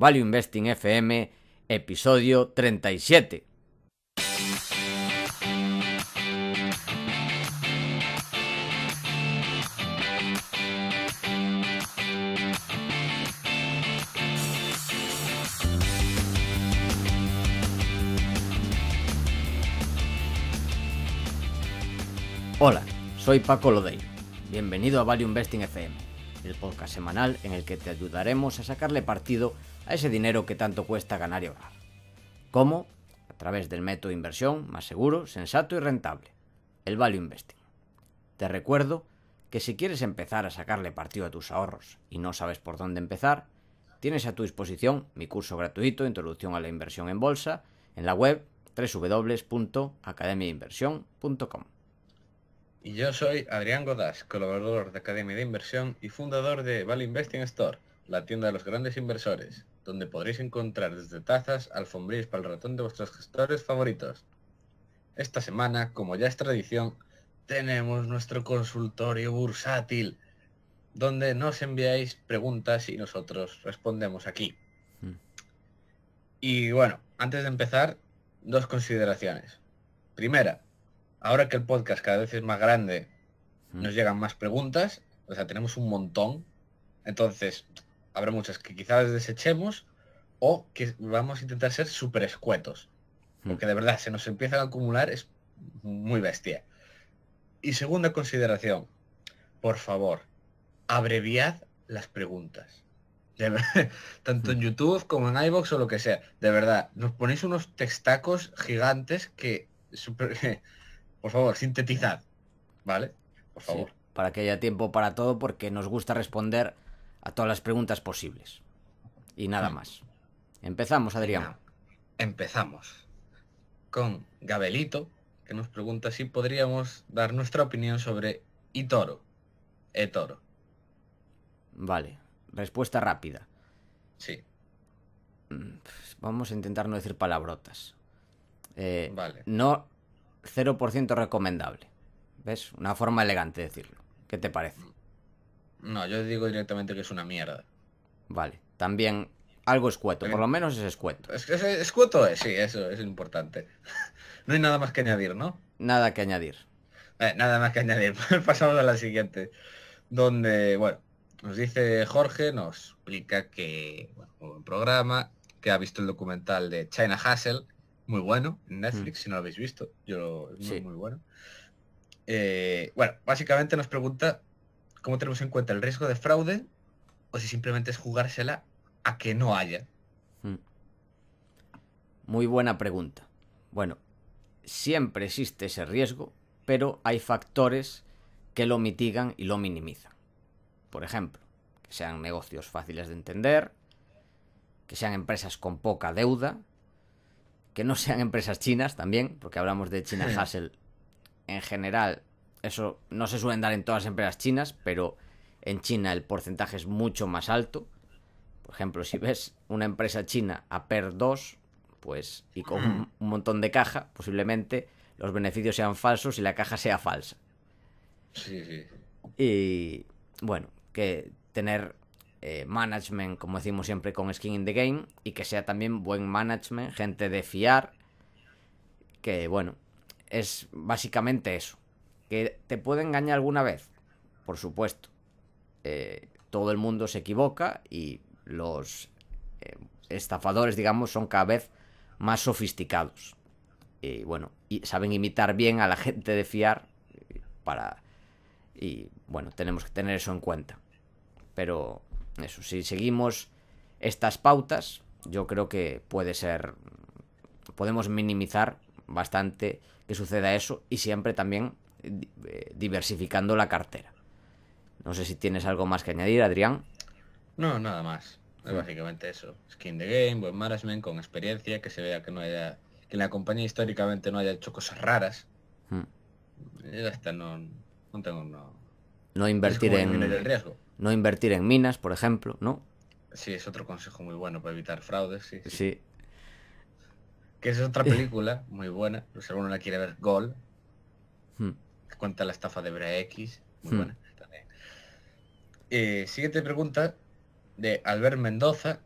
Value Investing FM, episodio 37. Hola, soy Paco Lodeiro. Bienvenido a Value Investing FM, el podcast semanal en el que te ayudaremos a sacarle partido a ese dinero que tanto cuesta ganar y ahorrar. ¿Cómo? A través del método de inversión más seguro, sensato y rentable, el Value Investing. Te recuerdo que si quieres empezar a sacarle partido a tus ahorros y no sabes por dónde empezar, tienes a tu disposición mi curso gratuito Introducción a la Inversión en Bolsa en la web www.academiainversión.com. Y yo soy Adrián Godás, colaborador de Academia de Inversión y fundador de Value Investing Store, la tienda de los grandes inversores, donde podréis encontrar desde tazas, alfombrís para el ratón de vuestros gestores favoritos. Esta semana, como ya es tradición, tenemos nuestro consultorio bursátil, donde nos enviáis preguntas y nosotros respondemos aquí. Mm. Y bueno, antes de empezar, dos consideraciones. Primera, ahora que el podcast cada vez es más grande, Mm. nos llegan más preguntas, o sea, tenemos un montón. Entonces, habrá muchas que quizás desechemos o que vamos a intentar ser súper escuetos. Porque de verdad, se nos empiezan a acumular, es muy bestia. Y segunda consideración, por favor, abreviad las preguntas. De tanto en YouTube como en iVoox o lo que sea. De verdad, nos ponéis unos textacos gigantes que... super- por favor, sintetizad. ¿Vale? Por Sí, favor. para que haya tiempo para todo porque nos gusta responder a todas las preguntas posibles. Y nada Mm. más. Empezamos, Adrián. Empezamos con Gabelito, que nos pregunta si podríamos dar nuestra opinión sobre eToro. eToro, Vale, respuesta rápida. sí, Mm, Vamos a intentar no decir palabrotas. Eh, vale. No 0% recomendable. ¿Ves? Una forma elegante de decirlo. ¿Qué te parece? No, yo digo directamente que es una mierda. Vale. También algo escueto. Por lo menos es escueto. Es escueto es, sí, eso es importante. No hay nada más que añadir, ¿no? Nada que añadir. Eh, nada más que añadir. Pasamos a la siguiente. Donde, bueno, nos dice Jorge, nos explica que, bueno, buen programa, que ha visto el documental de China Hustle, muy bueno, en Netflix, si no lo habéis visto, yo es muy, Sí. muy bueno. Eh, bueno, básicamente nos pregunta cómo tenemos en cuenta el riesgo de fraude o si simplemente es jugársela a que no haya. Mm. Muy buena pregunta. Bueno, siempre existe ese riesgo, pero hay factores que lo mitigan y lo minimizan. Por ejemplo, que sean negocios fáciles de entender, que sean empresas con poca deuda, que no sean empresas chinas también, porque hablamos de China. Hustle. En general, eso no se suelen dar en todas las empresas chinas, pero en China el porcentaje es mucho más alto. Por ejemplo, si ves una empresa china a PER 2, pues, y con un, un montón de caja, posiblemente los beneficios sean falsos y la caja sea falsa. Sí, sí. Y bueno, que tener eh, management, como decimos siempre, con skin in the game y que sea también buen management, gente de fiar. Que bueno, es básicamente eso. Que te puede engañar alguna vez, por supuesto. Eh, todo el mundo se equivoca y los eh, estafadores, digamos, son cada vez más sofisticados. Y bueno, y saben imitar bien a la gente de fiar para y bueno, tenemos que tener eso en cuenta. Pero eso, si seguimos estas pautas, yo creo que puede ser. Podemos minimizar bastante que suceda eso y siempre también eh, diversificando la cartera. No sé si tienes algo más que añadir, Adrián. No, nada más. Es básicamente eso. Skin the game, buen management, con experiencia, que se vea que no haya. que la compañía históricamente no haya hecho cosas raras. Hmm. Y ya está, no, no tengo no. No invertir disminuir el en. riesgo. No invertir en minas, por ejemplo, ¿no? Sí, es otro consejo muy bueno para evitar fraudes, sí. sí. Sí. Que es otra película muy buena, si alguno la quiere ver, Gol, Hmm. que cuenta la estafa de Brea X, muy Hmm. buena también. Eh, siguiente pregunta de Albert Mendoza,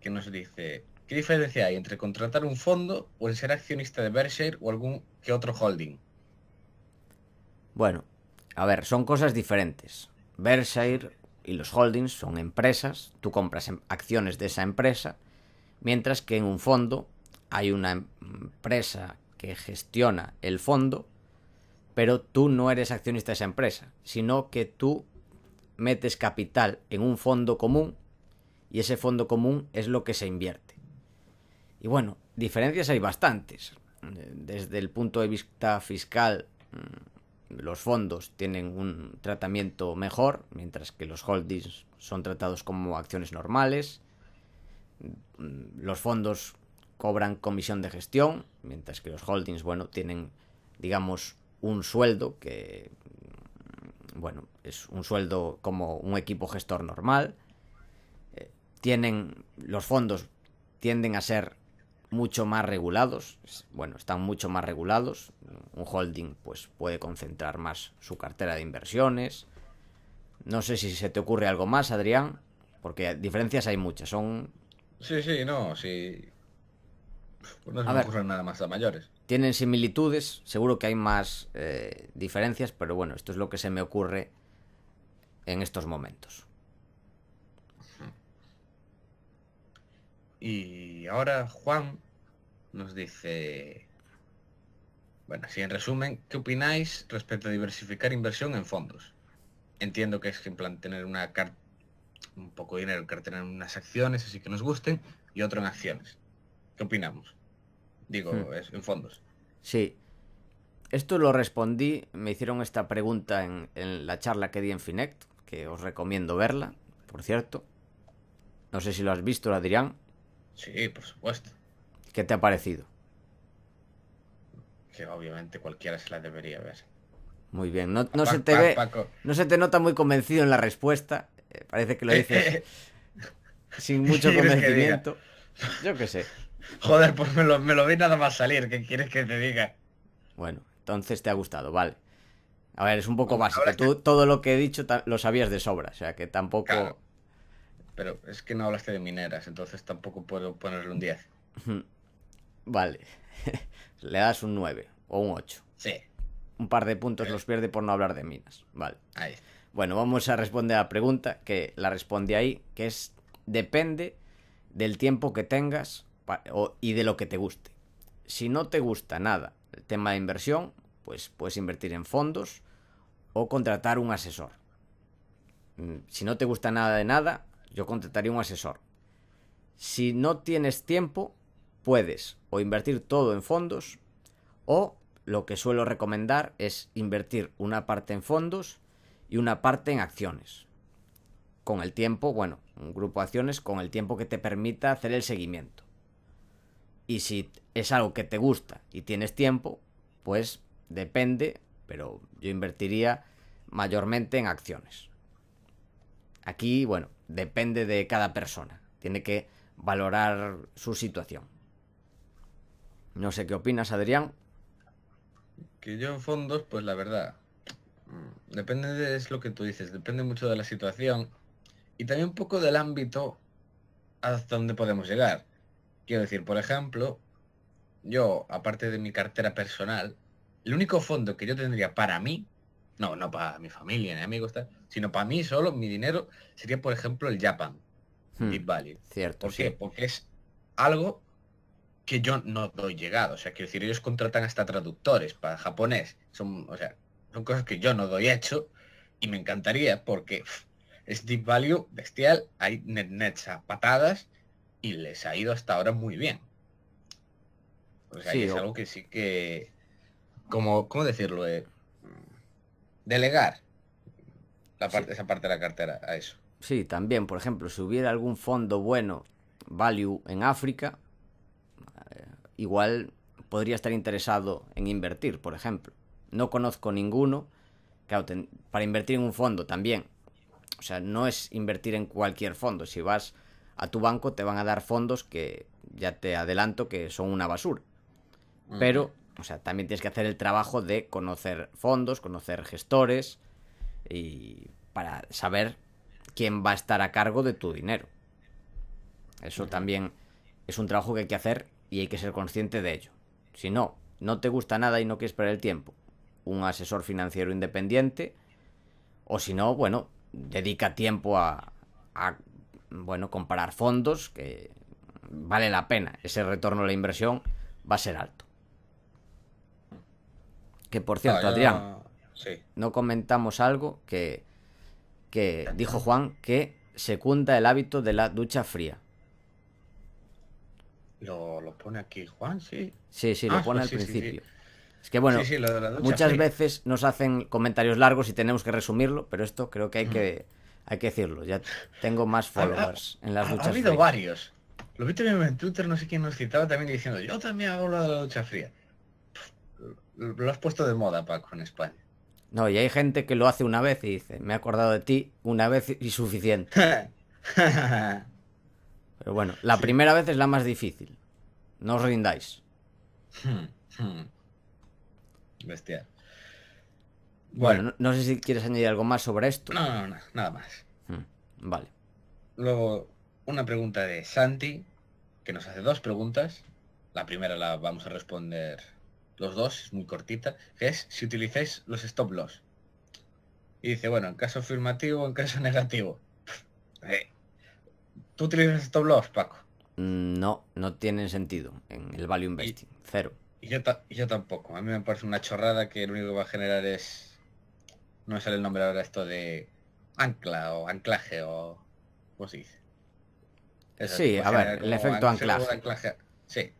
que nos dice, ¿qué diferencia hay entre contratar un fondo o el ser accionista de Berkshire o algún que otro holding? Bueno, a ver, son cosas diferentes. Berkshire y los holdings son empresas, tú compras em- acciones de esa empresa, mientras que en un fondo hay una empresa que gestiona el fondo, pero tú no eres accionista de esa empresa, sino que tú metes capital en un fondo común y ese fondo común es lo que se invierte. Y bueno, diferencias hay bastantes. Desde el punto de vista fiscal, mm, los fondos tienen un tratamiento mejor, mientras que los holdings son tratados como acciones normales. Los fondos cobran comisión de gestión, mientras que los holdings, bueno, tienen, digamos, un sueldo que, bueno, es un sueldo como un equipo gestor normal. Eh, tienen, los fondos tienden a ser mucho más regulados, bueno, están mucho más regulados. Un holding, pues, puede concentrar más su cartera de inversiones. No sé si se te ocurre algo más, Adrián, porque diferencias hay muchas, son Sí, sí, no, sí. Pues no se A me ver. ocurren nada más a mayores. tienen similitudes, seguro que hay más eh, diferencias, pero bueno, esto es lo que se me ocurre en estos momentos. Y ahora Juan nos dice, bueno, si en resumen, ¿qué opináis respecto a diversificar inversión en fondos? Entiendo que es en plan tener una car- un poco de dinero cartera en unas acciones, así que nos gusten, y otro en acciones. ¿Qué opinamos? Digo, Hmm. es- en fondos. Sí, esto lo respondí, me hicieron esta pregunta en, en la charla que di en Finect, que os recomiendo verla, por cierto. No sé si lo has visto, Adrián. Sí, por supuesto. ¿Qué te ha parecido? Que obviamente cualquiera se la debería ver. Muy bien, no, no se te ve, Paco. no se te nota muy convencido en la respuesta. eh, Parece que lo dices sin mucho ¿qué quieres que convencimiento. Yo qué sé. Joder, pues me lo, me lo vi nada más salir. ¿Qué quieres que te diga? Bueno, entonces te ha gustado, vale. A ver, es un poco básico. que- todo lo que he dicho lo sabías de sobra, o sea que tampoco... Claro. Pero es que no hablaste de mineras, entonces tampoco puedo ponerle un 10. Vale. Le das un 9 o un 8. Sí, Un par de puntos los pierde por no hablar de minas. Vale. ahí. Bueno, vamos a responder a la pregunta que la responde ahí, que es depende del tiempo que tengas y de lo que te guste. Si no te gusta nada el tema de inversión, pues puedes invertir en fondos o contratar un asesor. Mm, Si no te gusta nada de nada, yo contrataría un asesor. Si no tienes tiempo, puedes o invertir todo en fondos o lo que suelo recomendar es invertir una parte en fondos y una parte en acciones. Con el tiempo, bueno, un grupo de acciones con el tiempo que te permita hacer el seguimiento. Y si es algo que te gusta y tienes tiempo, pues depende, pero yo invertiría mayormente en acciones. Aquí, bueno, depende de cada persona. Tiene que valorar su situación. No sé qué opinas, Adrián. Que yo en fondos, pues la verdad, mm, depende de es lo que tú dices, depende mucho de la situación y también un poco del ámbito hasta donde podemos llegar. Quiero decir, por ejemplo, yo, aparte de mi cartera personal, el único fondo que yo tendría para mí, no, no para mi familia ni amigos, tal, sino para mí solo, mi dinero, sería, por ejemplo, el Japan, Hmm, Deep Value. cierto, ¿Por sí. qué? Porque es algo que yo no doy llegado. O sea, quiero decir, ellos contratan hasta traductores para japonés. Son, o sea, son cosas que yo no doy hecho y me encantaría porque pff, es deep value bestial, hay net nets a patadas y les ha ido hasta ahora muy bien. O sea, Sí, es o- algo que sí que, como, ¿cómo decirlo? Eh, delegar la parte, Sí. esa parte de la cartera a eso. Sí, también, por ejemplo, si hubiera algún fondo bueno, value en África, eh, igual podría estar interesado en invertir, por ejemplo. No conozco ninguno. Claro, ten- para invertir en un fondo también. O sea, no es invertir en cualquier fondo. Si vas a tu banco te van a dar fondos que ya te adelanto que son una basura. Pero, o sea, también tienes que hacer el trabajo de conocer fondos, conocer gestores y para saber quién va a estar a cargo de tu dinero. Eso también es un trabajo que hay que hacer y hay que ser consciente de ello. Si no, no te gusta nada y no quieres perder el tiempo, un asesor financiero independiente, o si no, bueno, dedica tiempo a, a bueno, comparar fondos, que vale la pena. Ese retorno a la inversión va a ser alto. Que por cierto, Adrián, Sí. no comentamos algo que, que dijo Juan que secunda el hábito de la ducha fría. Lo, lo pone aquí Juan, sí. Sí, sí, Ah, lo pone pues al sí, sí, sí. principio. Es que bueno, la muchas fría. veces nos hacen comentarios largos y tenemos que resumirlo, pero esto creo que hay que, hay que decirlo. Ya tengo más Ha- ha- followers en las ha- duchas Ha habido frías. varios. Lo vi también en Twitter, no sé quién nos citaba también diciendo, yo también hago lo de la ducha fría. Lo has puesto de moda, Paco, en España. No, y hay gente que lo hace una vez y dice, me he acordado de ti una vez y suficiente. Pero bueno, la primera vez es la más difícil. No os rindáis. Bestia. Bueno, Bueno, no, no sé si quieres añadir algo más sobre esto. no, no, no, nada más. Mm, Vale. Luego, una pregunta de Santi, que nos hace dos preguntas. La primera la vamos a responder los dos, es muy cortita, que es si utilizáis los stop loss. Y dice, bueno, en caso afirmativo, en caso negativo. Eh, ¿Tú utilizas stop loss, Paco? Mm, No, no tiene sentido en el value investing. Cero. Y yo, ta- y yo tampoco. A mí me parece una chorrada que lo único que va a generar es... No me sale el nombre ahora esto de ancla o anclaje o... ¿Cómo se dice? Eso, Sí, a ver, el efecto anclaje. anclaje. Sí.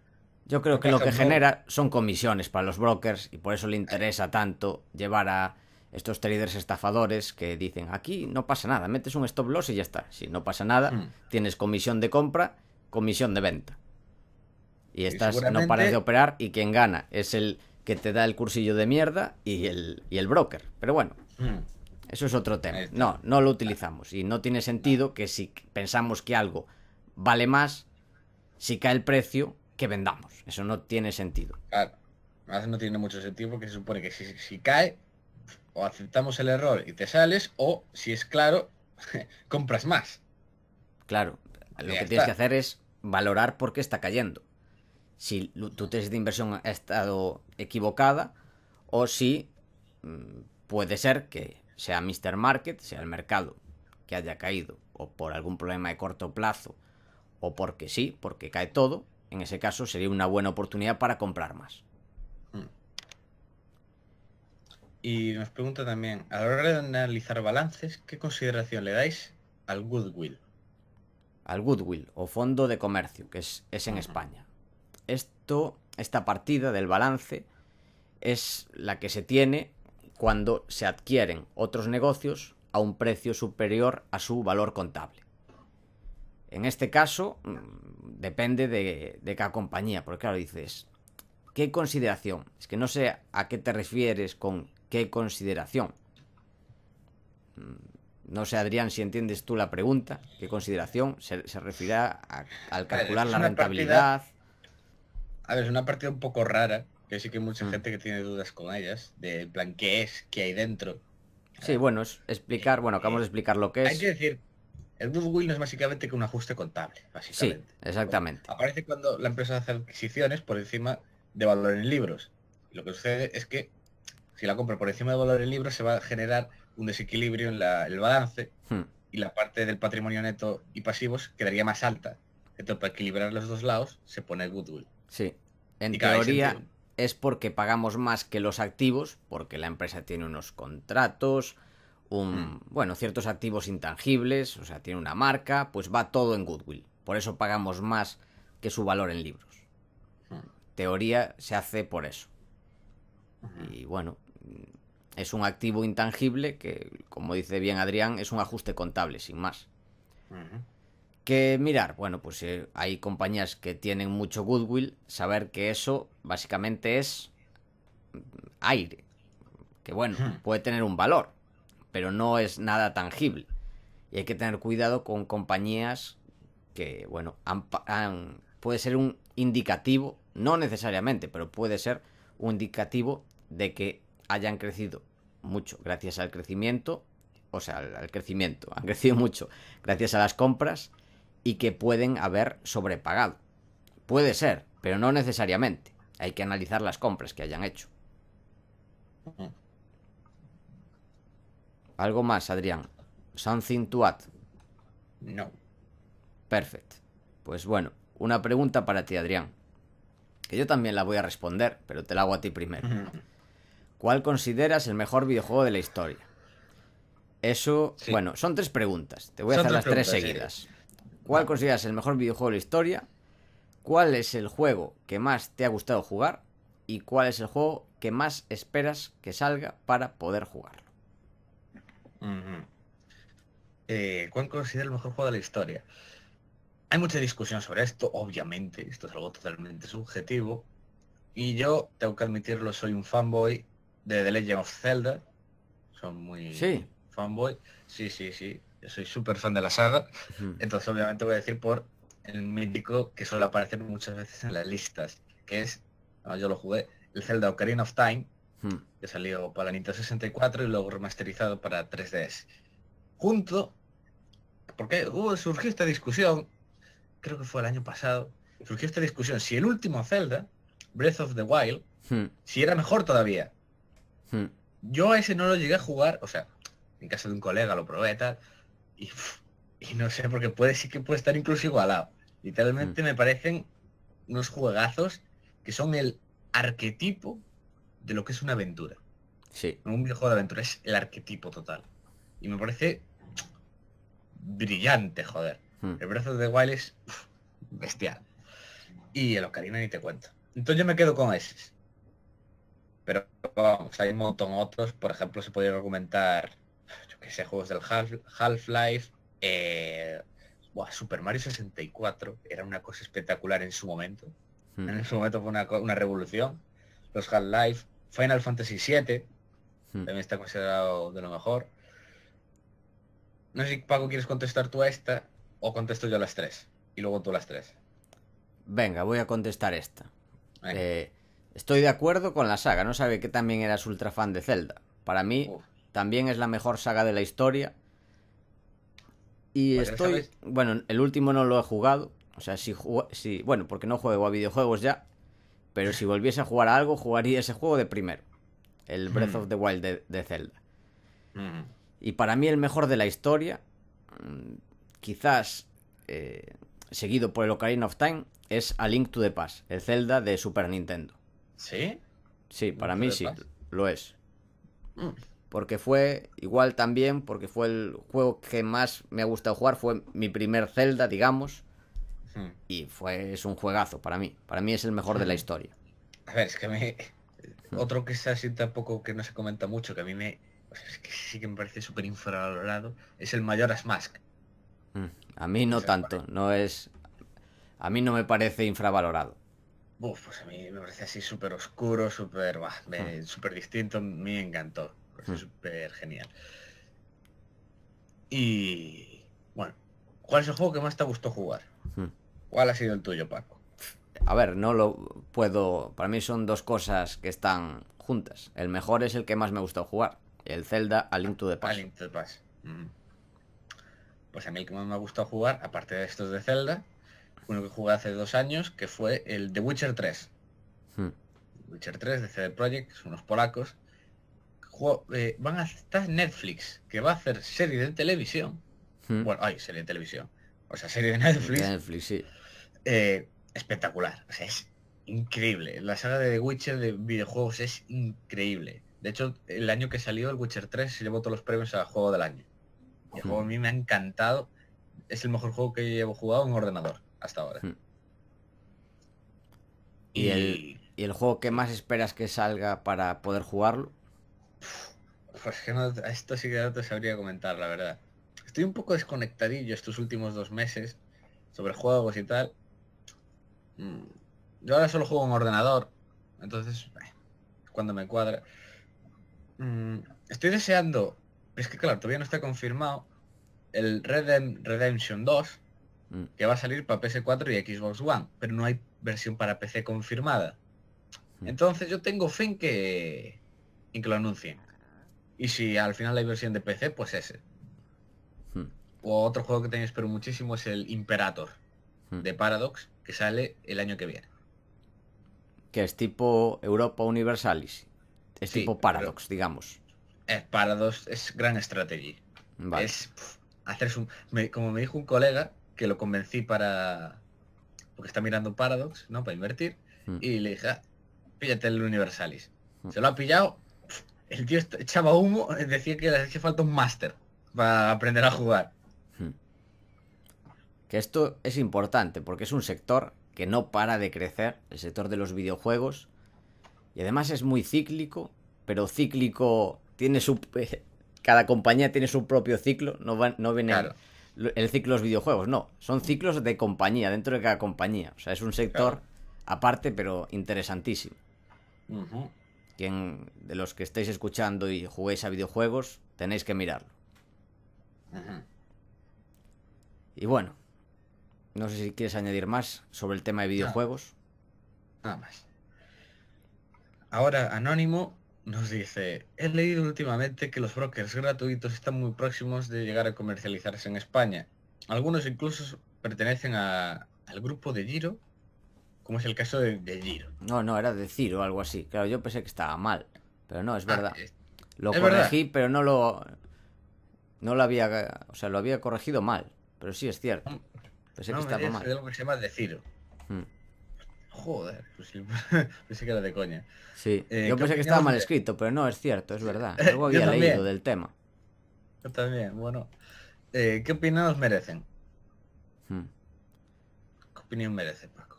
Yo creo que lo que genera son comisiones para los brokers y por eso le interesa tanto llevar a estos traders estafadores que dicen aquí no pasa nada, metes un stop loss y ya está. Si no pasa nada, Hmm. tienes comisión de compra, comisión de venta. Y estas no paras de operar y quien gana es el que te da el cursillo de mierda y el, y el broker. Pero bueno, Mm. eso es otro tema. No, no lo utilizamos. Y no tiene sentido que si pensamos que algo vale más, si cae el precio, que vendamos. Eso no tiene sentido. Claro. Además no tiene mucho sentido porque se supone que si, si cae, o aceptamos el error y te sales, o si es claro, compras más. Claro, lo que tienes que hacer es valorar por qué está cayendo. Si tu tesis de inversión ha estado equivocada o si mm, puede ser que sea Mr. Market, sea el mercado que haya caído o por algún problema de corto plazo o porque sí, porque cae todo. En ese caso sería una buena oportunidad para comprar más. Y nos pregunta también, a la hora de analizar balances, ¿qué consideración le dais al goodwill? al Goodwill o Fondo de Comercio, que es, es en. España. Esto, esta partida del balance es la que se tiene cuando se adquieren otros negocios a un precio superior a su valor contable. En este caso, mm, depende de, de cada compañía, porque claro, dices, ¿qué consideración? Es que no sé a qué te refieres con qué consideración. Mm, No sé, Adrián, si entiendes tú la pregunta, ¿qué consideración? Se, se referirá a- al calcular la rentabilidad. A ver, es una partida un poco rara, que sí que hay mucha Mm. gente que tiene dudas con ellas, de en plan, ¿qué es? ¿Qué hay dentro? Sí, bueno, es explicar, bueno, acabamos de explicar lo que Hay es. que decir, el goodwill no es básicamente que un ajuste contable, Sí, básicamente. exactamente. Aparece cuando la empresa hace adquisiciones por encima de valor en libros. Lo que sucede es que si la compra por encima de valor en libros se va a generar un desequilibrio en la- el balance Hmm. y la parte del patrimonio neto y pasivos quedaría más alta. Entonces, para equilibrar los dos lados, se pone el goodwill. Sí. En teoría es porque pagamos más que los activos, porque la empresa tiene unos contratos, un, Mm. bueno, ciertos activos intangibles, o sea, tiene una marca, pues va todo en goodwill. Por eso pagamos más que su valor en libros. Hmm. Teoría se hace por eso. Y bueno, es un activo intangible que, como dice bien Adrián, es un ajuste contable, sin más. Que mirar, bueno, pues eh, hay compañías que tienen mucho goodwill, saber que eso básicamente es mm, aire, que bueno, puede tener un valor, pero no es nada tangible. Y hay que tener cuidado con compañías que, bueno, han puede ser un indicativo, no necesariamente, pero puede ser un indicativo de que hayan crecido mucho gracias al crecimiento, o sea, al, al crecimiento, han crecido mucho gracias a las compras y que pueden haber sobrepagado. Puede ser, pero no necesariamente. Hay que analizar las compras que hayan hecho. ¿Algo más, Adrián? Something to add. No. Perfecto. Pues bueno, una pregunta para ti, Adrián. Que yo también la voy a responder, pero te la hago a ti primero. ¿Cuál consideras el mejor videojuego de la historia? Eso, Sí. bueno, son tres preguntas. Te voy a Son hacer las tres seguidas. ¿Cuál consideras el mejor videojuego de la historia? ¿Cuál es el juego que más te ha gustado jugar? ¿Y cuál es el juego que más esperas que salga para poder jugarlo? Eh, ¿Cuál considera el mejor juego de la historia? Hay mucha discusión sobre esto, obviamente, esto es algo totalmente subjetivo. Y yo, tengo que admitirlo, soy un fanboy de The Legend of Zelda. Soy muy Sí. fanboy. Sí, sí, sí. Yo soy súper fan de la saga. Entonces, obviamente, voy a decir por el mítico que suele aparecer muchas veces en las listas, que es, yo lo jugué, el Zelda Ocarina of Time, Que salió para la Nintendo 64 y luego remasterizado para 3DS. Junto, porque hubo, surgió esta discusión, creo que fue el año pasado, surgió esta discusión, si el último Zelda, Breath of the Wild, Ujú. si era mejor todavía. Ujú. Yo a ese no lo llegué a jugar, o sea, en casa de un colega lo probé tal, y, no sé, porque puede sí que puede estar incluso igualado. Literalmente me parecen unos juegazos que son el arquetipo de lo que es una aventura. Sí. Un videojuego de aventura, es el arquetipo total. Y me parece brillante, joder. Ujú. El of the Wild es uf, bestial. Y el Ocarina ni te cuento. Entonces yo me quedo con esos. Pero vamos, hay un montón otros. Por ejemplo, se podría argumentar, yo que sé, juegos del Half- Half-Life. eh, buah, Super Mario 64 era una cosa espectacular en su momento. Ujú. En su momento fue una, una revolución. Los Half-Life, Final Fantasy VII, Ujú. también está considerado de lo mejor. No sé si Paco quieres contestar tú a esta o contesto yo las tres. Y luego tú las tres. Venga, voy a contestar esta. Eh, estoy de acuerdo con la saga. No sabe que también eras ultra fan de Zelda. Para mí, Uf. también es la mejor saga de la historia. Y estoy. Bueno, el último no lo he jugado. O sea, si, si Bueno, porque no juego a videojuegos ya. Pero si volviese a jugar a algo, jugaría ese juego de primero. El Breath Hmm. of the Wild de, de Zelda. Mm. Y para mí el mejor de la historia, mm, quizás eh, seguido por el Ocarina of Time, es A Link to the Past, el Zelda de Super Nintendo. ¿Sí? Sí, para mí sí, lo es. Mm. Porque fue, igual también, porque fue el juego que más me ha gustado jugar, fue mi primer Zelda, digamos, Mm. y fue, es un juegazo para mí. Para mí es el mejor de la historia. A ver, es que me... Otro que es así tampoco que no se comenta mucho, que a mí me... o sea, es que sí que me parece súper infravalorado, es el Majora's Mask. A mí no tanto, no es... A mí no me parece infravalorado. Uf, pues a mí me parece así súper oscuro, súper me- súper distinto, me encantó. Hmm. súper genial. Y bueno, ¿cuál es el juego que más te gustó jugar? ¿Cuál ha sido el tuyo, Paco? A ver, no lo puedo. Para mí son dos cosas que están juntas. El mejor es el que más me gustó jugar. El Zelda A Link to the Past. Link to the Past. Mm. Pues a mí el que más me ha gustado jugar, aparte de estos de Zelda, uno que jugué hace dos años, que fue el The Witcher 3. Hmm. Witcher 3 de CD Projekt, son unos polacos. Juego- eh, van a estar Netflix, que va a hacer serie de televisión. Hmm. Bueno, ay, serie de televisión. O sea, serie de Netflix. Netflix, sí. Eh, espectacular. O sea, es increíble. La saga de The Witcher de videojuegos es increíble. De hecho, el año que salió el Witcher 3 se llevó todos los premios a juego del año. Y el juego a mí me ha encantado. Es el mejor juego que llevo jugado en ordenador hasta ahora. Hmm. Y, Y el- ¿Y el juego que más esperas que salga para poder jugarlo? Pues que no, esto sí que no te sabría comentar, la verdad. Estoy un poco desconectadillo estos últimos dos meses sobre juegos y tal. Mm, Yo ahora solo juego en ordenador, entonces eh, cuando me cuadra. Mm, Estoy deseando, pero es que claro, todavía no está confirmado, el Red Dead Redemption 2, Mm. que va a salir para PS4 y Xbox One, pero no hay versión para PC confirmada. Mm. Entonces yo tengo fe en que, en que lo anuncien. Y si al final hay versión de PC, pues ese. O otro juego que también espero muchísimo es el Imperator de Paradox, que sale el año que viene. Que es tipo Europa Universalis. Es Sí, tipo Paradox, digamos. Eh, Paradox es gran estrategia. Vale. Es pf, hacerse un... me- como me dijo un colega que lo convencí para... Porque está mirando Paradox, ¿no? Para invertir. Hmm. Y le dije, ah, píllate el Universalis. Hmm. Se lo ha pillado. El tío echaba humo, decía que le hacía falta un máster para aprender a jugar. Que esto es importante porque es un sector que no para de crecer, el sector de los videojuegos. Y además es muy cíclico, pero cíclico tiene su... Cada compañía tiene su propio ciclo, no, va- no viene Claro. el, el ciclo de los videojuegos, no. Son ciclos de compañía, dentro de cada compañía. O sea, es un sector Claro. aparte, pero interesantísimo. Quien de los que estéis escuchando y juguéis a videojuegos, tenéis que mirarlo. Y bueno, no sé si quieres añadir más sobre el tema de videojuegos. Nada más. Ahora Anónimo nos dice, he leído últimamente que los brokers gratuitos están muy próximos de llegar a comercializarse en España. Algunos incluso pertenecen a- al grupo de Giro, como es el caso de, de Giro. No, no, era de Ciro o algo así. Claro, yo pensé que estaba mal. Pero no, es verdad. Ah, es- Lo es verdad. corregí, pero no lo. No lo había. O sea, lo había corregido mal. Pero sí es cierto. Pensé no que estaba mal. algo que se llama de Ciro. Hmm. Joder, pues pensé que era de coña. Sí, Eh, yo ¿qué pensé que estaba mal de- escrito, pero no, es cierto, es verdad. Algo había leído del tema. Yo también, bueno. Eh, ¿Qué opinión nos merecen? Hmm. ¿Qué opinión merece, Paco?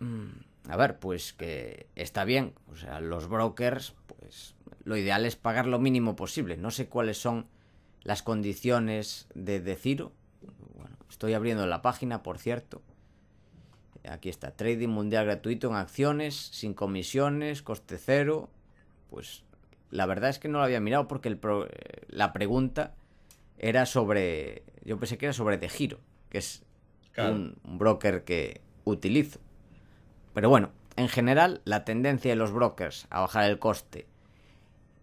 Mm, A ver, pues que está bien. O sea, los brokers, pues lo ideal es pagar lo mínimo posible. No sé cuáles son las condiciones de, de Ciro. Bueno, estoy abriendo la página, por cierto. Aquí está, trading mundial gratuito en acciones, sin comisiones, coste cero. Pues la verdad es que no lo había mirado porque el pro- la pregunta era sobre... Yo pensé que era sobre de Giro, que es Claro. un, un broker que utilizo. Pero bueno, en general la tendencia de los brokers a bajar el coste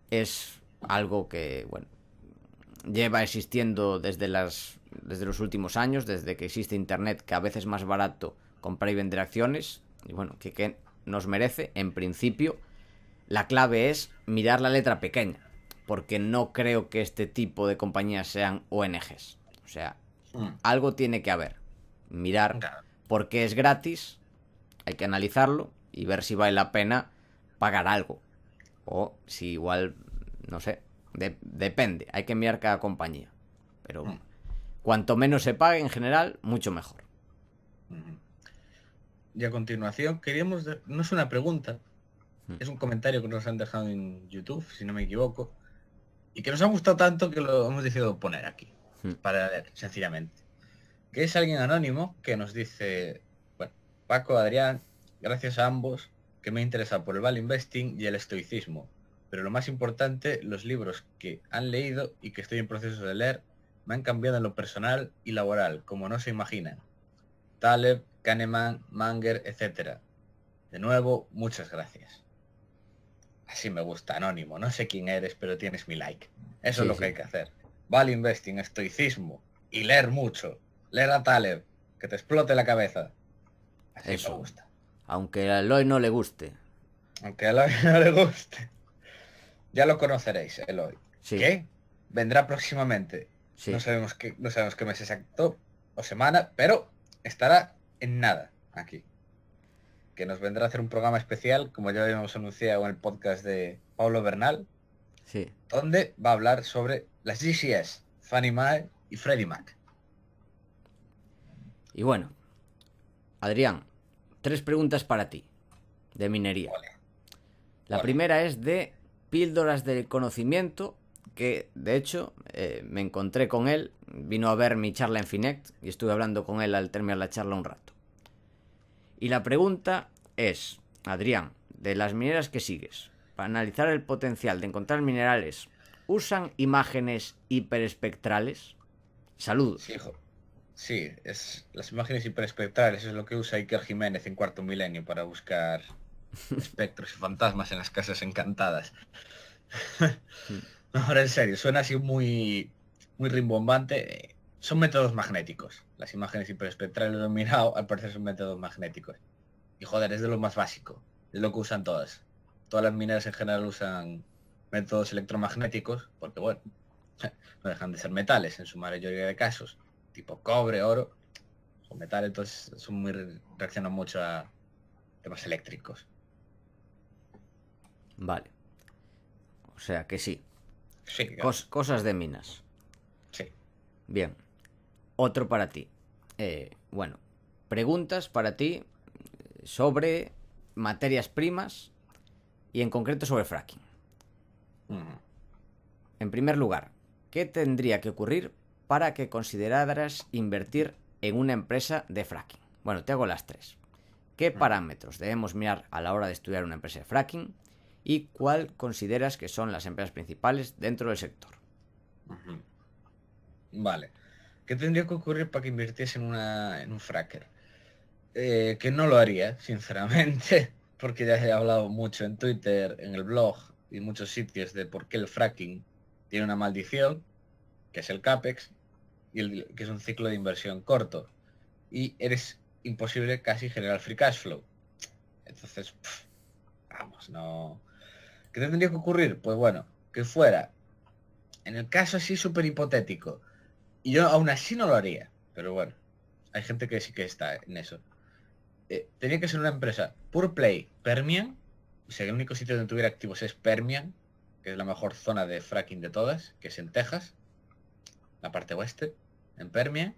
es algo que, bueno, lleva existiendo desde las desde los últimos años, desde que existe internet, que a veces es más barato comprar y vender acciones y bueno, que, que nos merece en principio la clave es mirar la letra pequeña, porque no creo que este tipo de compañías sean ONGs. O sea, Hmm. algo tiene que haber. Mirar por qué es gratis, hay que analizarlo y ver si vale la pena pagar algo. O si igual, no sé, de- depende, hay que mirar cada compañía. Pero Mm. cuanto menos se pague en general, mucho mejor. Y a continuación, queríamos... No es una pregunta, Hmm. es un comentario que nos han dejado en YouTube, si no me equivoco, y que nos ha gustado tanto que lo hemos decidido poner aquí, Hmm. para leer, sencillamente. Que es alguien anónimo que nos dice, bueno, Paco, Adrián, gracias a ambos, que me interesa por el value investing y el estoicismo. Pero lo más importante, los libros que han leído y que estoy en proceso de leer me han cambiado en lo personal y laboral, como no se imaginan. Taleb, Kahneman, Manger, etc. De nuevo, muchas gracias. Así me gusta, anónimo. No sé quién eres, pero tienes mi like. Eso Sí, es lo sí. que hay que hacer. Value investing, estoicismo y leer mucho. Leer a Taleb, que te explote la cabeza. Así Eso. me gusta. Aunque a Eloy no le guste. Aunque a Eloy no le guste. Ya lo conoceréis, Eloy. Sí, ¿Qué? Vendrá próximamente. sí. No sabemos qué, no sabemos qué mes exacto o semana, pero estará en nada aquí. Que nos vendrá a hacer un programa especial, como ya habíamos anunciado en el podcast de Pablo Bernal, sí. donde va a hablar sobre las GCS, Fannie Mae y Freddie Mac. Y bueno, Adrián, tres preguntas para ti, de minería. Vale. La Vale. primera es de píldoras del conocimiento, que de hecho eh, me encontré con él, vino a ver mi charla en Finect y estuve hablando con él al terminar la charla un rato. Y la pregunta es, Adrián, de las mineras que sigues, para analizar el potencial de encontrar minerales, ¿usan imágenes hiperespectrales? Saludos. Sí, hijo. Sí, es las imágenes hiperespectrales es lo que usa Iker Jiménez en Cuarto Milenio para buscar espectros y fantasmas en las casas encantadas. Ahora en serio, suena así muy muy rimbombante. son métodos magnéticos. Las imágenes hiperespectrales he mirado, al parecer son métodos magnéticos. Y joder, es de lo más básico. Es lo que usan todas. Todas las mineras en general usan métodos electromagnéticos, porque bueno, no dejan de ser metales en su mayoría de casos. Tipo cobre, oro. Son metales, entonces son muy reaccionan mucho a temas eléctricos. Vale. O sea que sí. Sí, Cos- cosas de minas. sí. Bien. Otro para ti. Eh, bueno, preguntas para ti sobre materias primas y en concreto sobre fracking. Ujú. En primer lugar, ¿qué tendría que ocurrir para que consideraras invertir en una empresa de fracking? Bueno, te hago las tres. ¿Qué parámetros debemos mirar a la hora de estudiar una empresa de fracking? ¿Y cuál consideras que son las empresas principales dentro del sector? Vale. ¿Qué tendría que ocurrir para que invirtiese en, un fracker? Eh, que no lo haría, sinceramente, porque ya he hablado mucho en Twitter, en el blog y muchos sitios de por qué el fracking tiene una maldición, que es el CAPEX, y que es un ciclo de inversión corto. Y eres imposible casi generar free cash flow. Entonces, vamos, no... ¿Qué tendría que ocurrir? Pues bueno, que fuera, en el caso así súper hipotético, y yo aún así no lo haría, pero bueno, hay gente que sí que está en eso. Eh, tenía que ser una empresa Pure Play Permian, o sea, el único sitio donde tuviera activos es Permian, que es la mejor zona de fracking de todas, que es en Texas, la parte oeste, en Permian.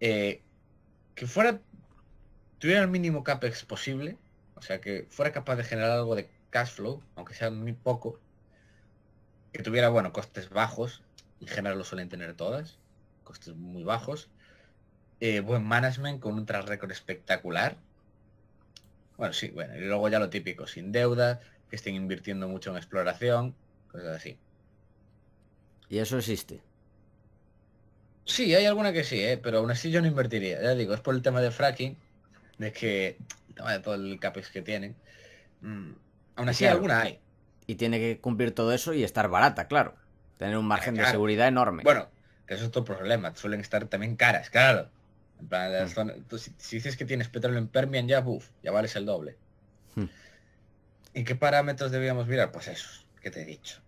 Eh, que fuera, tuviera el mínimo capex posible, o sea, que fuera capaz de generar algo de cash flow, aunque sea muy poco, que tuviera, bueno, costes bajos, en general lo suelen tener todas, costes muy bajos, eh, buen management con un track record espectacular. Bueno, sí, bueno, y luego ya lo típico, sin deuda, que estén invirtiendo mucho en exploración, cosas así. Y eso existe. Sí, hay alguna que sí, ¿eh? pero aún así yo no invertiría. Ya digo, es por el tema de fracking, de que de todo el capex que tienen. Mm, aún así Claro. alguna hay. Y tiene que cumplir todo eso y estar barata, claro. Tener un margen de seguridad enorme. Bueno, que eso es otro problema. Suelen estar también caras, claro. En plan, Mm. tú, si, si dices que tienes petróleo en Permian, ya, buf, ya vales el doble. Hmm. ¿Y qué parámetros debíamos mirar? Pues esos que te he dicho.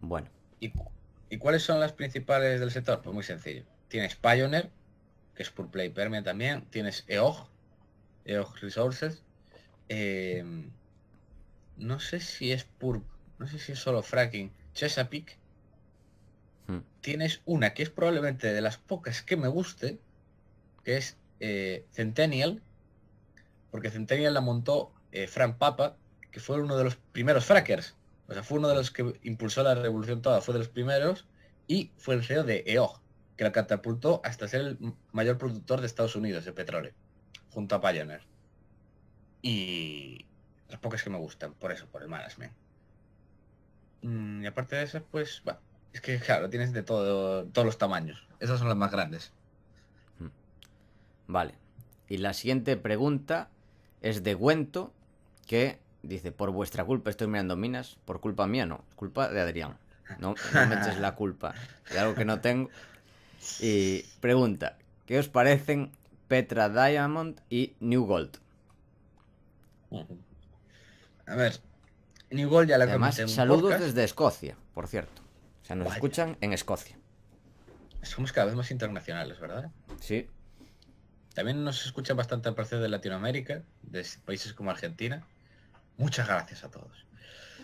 Bueno, ¿Y, y cuáles son las principales del sector? Pues muy sencillo. Tienes Pioneer, que es Pure Play Permian también. Tienes EOG, EOG Resources. eh, no sé si es Pure, no sé si es solo fracking. Chesapeake. hmm, Tienes una que es probablemente de las pocas que me guste, que es eh, Centennial, porque Centennial la montó eh, Frank Papa, que fue uno de los primeros frackers. O sea, fue uno de los que impulsó la revolución toda, fue de los primeros, y fue el CEO de EOG, que la catapultó hasta ser el mayor productor de Estados Unidos de petróleo, junto a Pioneer. Y las pocas que me gustan, por eso, por el management. Mm, y aparte de esas, pues, bueno, es que claro, tienes de todo, todos los tamaños. Esas son las más grandes. vale. Y la siguiente pregunta es de Güento, que dice, por vuestra culpa estoy mirando minas, por culpa mía no, es culpa de Adrián. No, no me eches la culpa de algo que no tengo. Y pregunta, ¿qué os parecen Petra Diamond y New Gold? A ver, New Gold ya la Además, comenté en un saludos podcast. desde Escocia, por cierto. O sea, nos escuchan en Escocia. Somos cada vez más internacionales, ¿verdad? Sí, También nos escuchan bastante a partir de Latinoamérica, de países como Argentina. Muchas gracias a todos.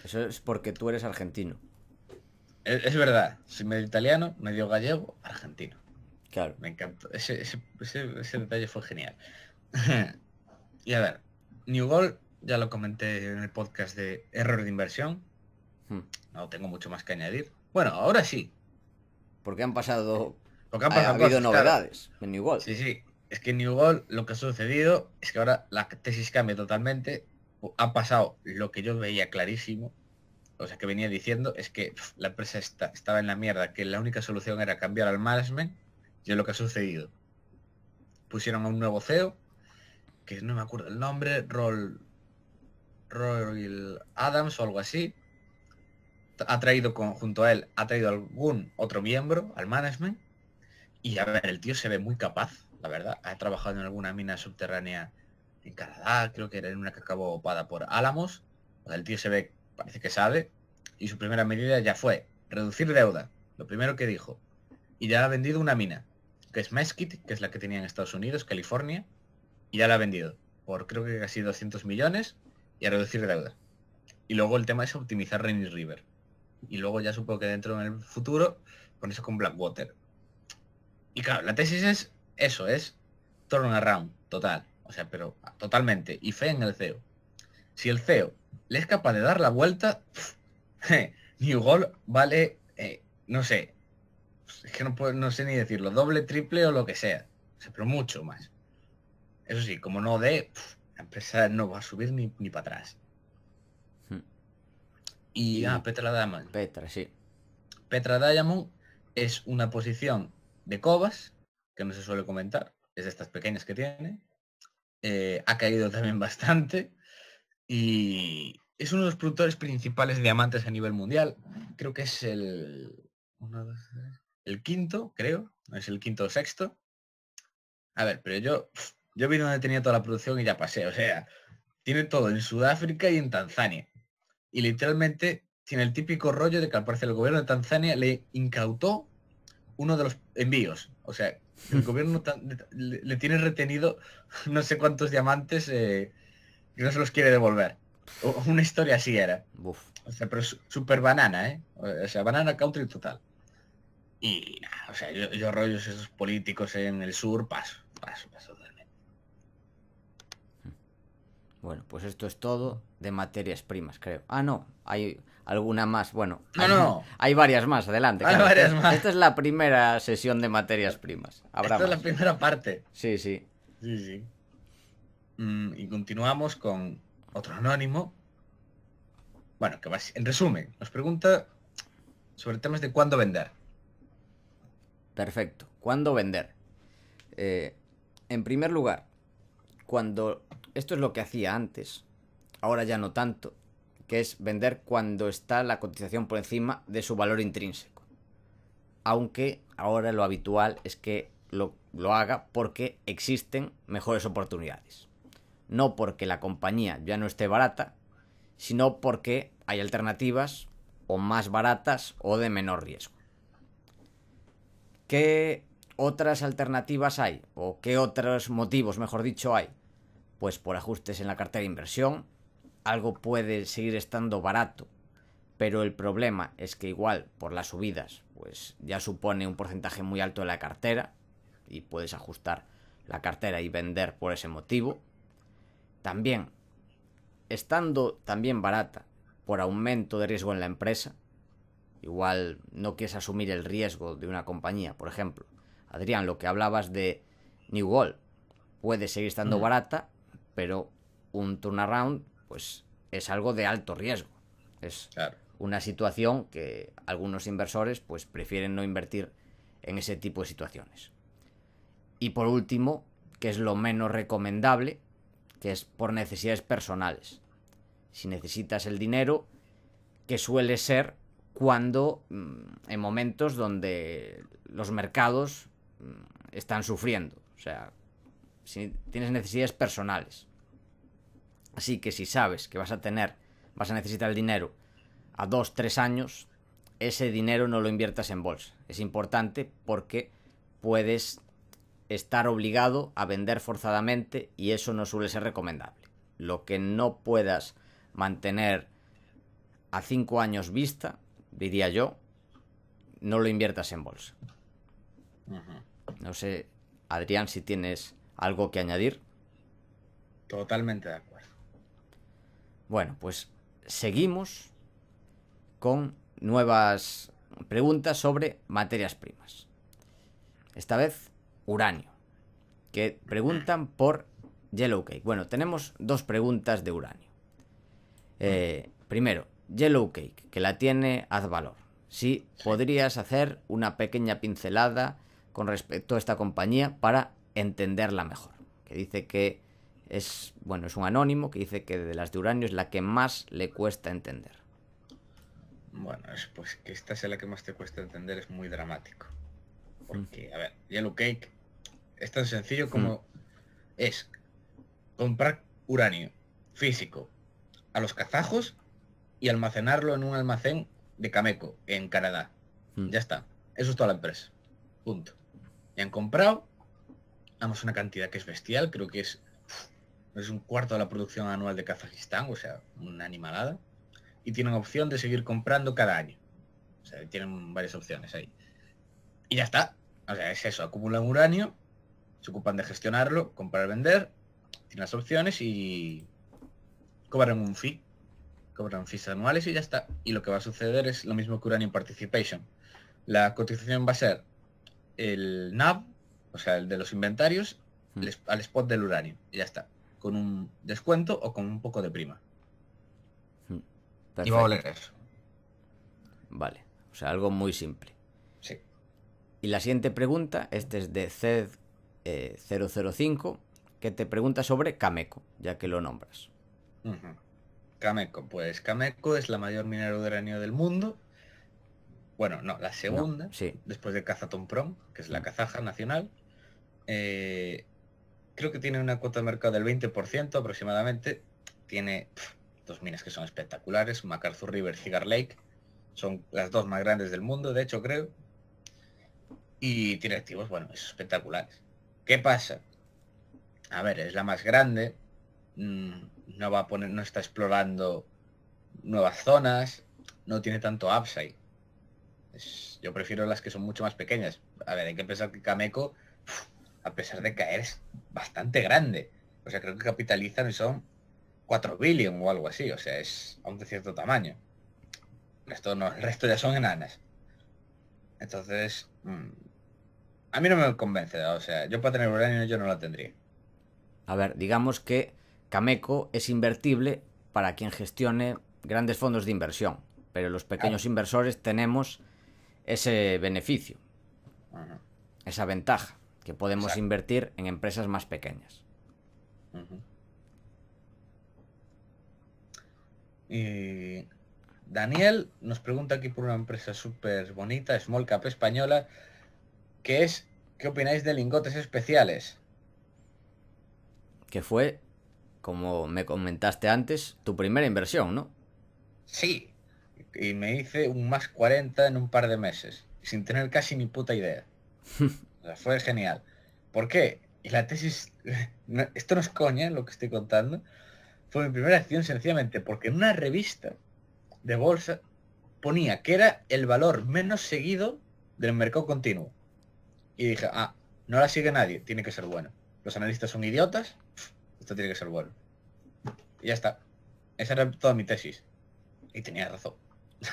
eso es porque tú eres argentino. Es, es verdad, soy medio italiano, medio gallego, argentino. Claro. Me encantó. Ese, ese, ese- ese detalle fue genial. y a ver, New Gold, ya lo comenté en el podcast de error de inversión. Hmm. No tengo mucho más que añadir. Bueno, ahora sí. Porque han pasado... Porque han Ha, habido cosas, claro. novedades en New Gold. Sí, sí. Es que en New Gold lo que ha sucedido es que ahora la tesis cambia totalmente. Ha pasado lo que yo veía clarísimo. O sea, que venía diciendo es que la empresa está- estaba en la mierda, que la única solución era cambiar al management. Y es lo que ha sucedido. Pusieron a un nuevo CEO, que no me acuerdo el nombre, Roll, Roy Adams o algo así. Ha traído con- junto a él, ha traído algún otro miembro al management Y a ver, el tío se ve muy capaz, la verdad. Ha trabajado en alguna mina subterránea en Canadá, creo que era en una que acabó opada por Álamos. El tío se ve, parece que sabe. Y su primera medida ya fue reducir deuda. Lo primero que dijo. Y ya ha vendido una mina, que es Mesquite, que es la que tenía en Estados Unidos, California. Y ya la ha vendido por creo que casi 200 millones y a reducir deuda. Y luego el tema es optimizar Rainy River. Y luego ya supongo que dentro en el futuro ponerse con Blackwater. Y claro, la tesis es eso, es turn around, total. O sea, pero totalmente. Y fe en el CEO. Si el CEO le es capaz de dar la vuelta, New Gold vale, eh, no sé, es que no, puedo, no sé ni decirlo, doble, triple o lo que sea. O sea, pero mucho más. Eso sí, como no de, la empresa no va a subir ni, ni para atrás. Hmm. Y, ah, Petra Diamond. Petra, sí. Petra Diamond es una posición de Cobas, que no se suele comentar, es de estas pequeñas que tiene. Eh, ha caído también bastante. Y es uno de los productores principales de diamantes a nivel mundial. Creo que es el... el quinto, creo. Es el quinto o sexto. A ver, pero yo yo vi donde tenía toda la producción y ya pasé. O sea, tiene todo en Sudáfrica y en Tanzania. Y literalmente tiene el típico rollo de que al parecer el gobierno de Tanzania le incautó uno de los envíos. O sea, el gobierno le, tiene retenido no sé cuántos diamantes eh, y no se los quiere devolver. O, una historia así era. O sea, pero súper banana, ¿eh? O sea, banana country total. Y nada, o sea, yo, rollos esos políticos en el sur, paso, paso, paso. Bueno, pues esto es todo de materias primas, creo. Ah, no, hay alguna más. Bueno, no, hay, no. hay varias más, adelante. Hay varias más. Esta es la primera sesión de materias primas. Habrá Esta es la primera parte. Sí, sí. Sí, sí. Mm, y continuamos con otro anónimo. Bueno, que va, en resumen, nos pregunta sobre temas de cuándo vender. Perfecto. ¿Cuándo vender? Eh, en primer lugar, cuando esto es lo que hacía antes, ahora ya no tanto, que es vender cuando está la cotización por encima de su valor intrínseco. Aunque ahora lo habitual es que lo, lo haga porque existen mejores oportunidades. No porque la compañía ya no esté barata, sino porque hay alternativas o más baratas o de menor riesgo. ¿Qué otras alternativas hay? ¿O qué otros motivos, mejor dicho, hay? Pues por ajustes en la cartera de inversión, algo puede seguir estando barato, pero el problema es que igual por las subidas, pues ya supone un porcentaje muy alto de la cartera y puedes ajustar la cartera y vender por ese motivo. También, estando también barata por aumento de riesgo en la empresa, igual no quieres asumir el riesgo de una compañía, por ejemplo. Adrián, lo que hablabas de New Wall puede seguir estando barata, pero un turnaround pues es algo de alto riesgo. Es una situación que algunos inversores pues prefieren no invertir en ese tipo de situaciones. Y por último, que es lo menos recomendable, que es por necesidades personales. Si necesitas el dinero, que suele ser cuando mm, en momentos donde los mercados mm, están sufriendo. O sea, si tienes necesidades personales. Así que si sabes que vas a tener, vas a necesitar el dinero a dos, tres años, ese dinero no lo inviertas en bolsa. Es importante porque puedes estar obligado a vender forzadamente y eso no suele ser recomendable. Lo que no puedas mantener a cinco años vista, diría yo, no lo inviertas en bolsa. No sé, Adrián, si tienes algo que añadir. Totalmente de acuerdo. Bueno, pues seguimos con nuevas preguntas sobre materias primas. Esta vez, uranio. Que preguntan por Yellowcake. Bueno, tenemos dos preguntas de uranio. Eh, primero, Yellowcake, que la tiene Advalor. Si podrías hacer una pequeña pincelada con respecto a esta compañía para entenderla mejor. Que dice que es, bueno, es un anónimo que dice que de las de uranio es la que más le cuesta entender. Bueno, es pues que esta sea la que más te cuesta entender es muy dramático. Porque, a ver, Yellow Cake es tan sencillo como es comprar uranio físico a los kazajos y almacenarlo en un almacén de Cameco en Canadá. Mm. Ya está. Eso es toda la empresa. Punto. Y han comprado, vamos, una cantidad que es bestial, creo que es, es un cuarto de la producción anual de Kazajistán, o sea, una animalada. Y tienen opción de seguir comprando cada año. O sea, tienen varias opciones ahí. Y ya está. O sea, es eso, acumulan uranio, se ocupan de gestionarlo, comprar, vender, tienen las opciones y cobran un fee. Cobran fees anuales y ya está. Y lo que va a suceder es lo mismo que Uranium Participation. La cotización va a ser el NAV, o sea, el de los inventarios, Mm. al spot del uranio. Y ya está. Con un descuento o con un poco de prima. Y Perfecto. va a valer eso. Vale. O sea, algo muy simple. Sí. Y la siguiente pregunta, este es de eh, 005, que te pregunta sobre Cameco, ya que lo nombras. Cameco, pues Cameco es la mayor minera de uranio del mundo. Bueno, no, la segunda, No, sí. después de Kazatomprom, que es la Mm. kazaja nacional. Eh, creo que tiene una cuota de mercado del 20% aproximadamente. Tiene dos minas que son espectaculares, MacArthur River, Cigar Lake. Son las dos más grandes del mundo, de hecho creo. Y tiene activos, bueno, es espectaculares. ¿Qué pasa? A ver, es la más grande. mm, No va a poner, no está explorando nuevas zonas. No tiene tanto upside. Yo prefiero las que son mucho más pequeñas. A ver, hay que pensar que Cameco, a pesar de caer, es bastante grande. O sea, creo que capitalizan y son 4 billion o algo así. O sea, es aún de cierto tamaño. El resto, no, el resto ya son enanas. Entonces, mm, a mí no me convence. O sea, yo para tener uranio yo no la tendría. A ver, digamos que Cameco es invertible para quien gestione grandes fondos de inversión, pero los pequeños inversores tenemos ese beneficio, esa ventaja, que podemos Exacto. invertir en empresas más pequeñas. Y Daniel nos pregunta aquí por una empresa súper bonita, Small Cap española, que es, ¿qué opináis de lingotes especiales? Que fue, como me comentaste antes, tu primera inversión, ¿no? Sí. Y me hice un más 40 en un par de meses, sin tener casi ni puta idea. Fue genial. ¿Por qué? Y la tesis, esto no es coña lo que estoy contando, fue mi primera acción sencillamente porque en una revista de bolsa ponía que era el valor menos seguido del mercado continuo. Y dije, ah, no la sigue nadie, tiene que ser bueno. Los analistas son idiotas, esto tiene que ser bueno. Y ya está. Esa era toda mi tesis. Y tenía razón.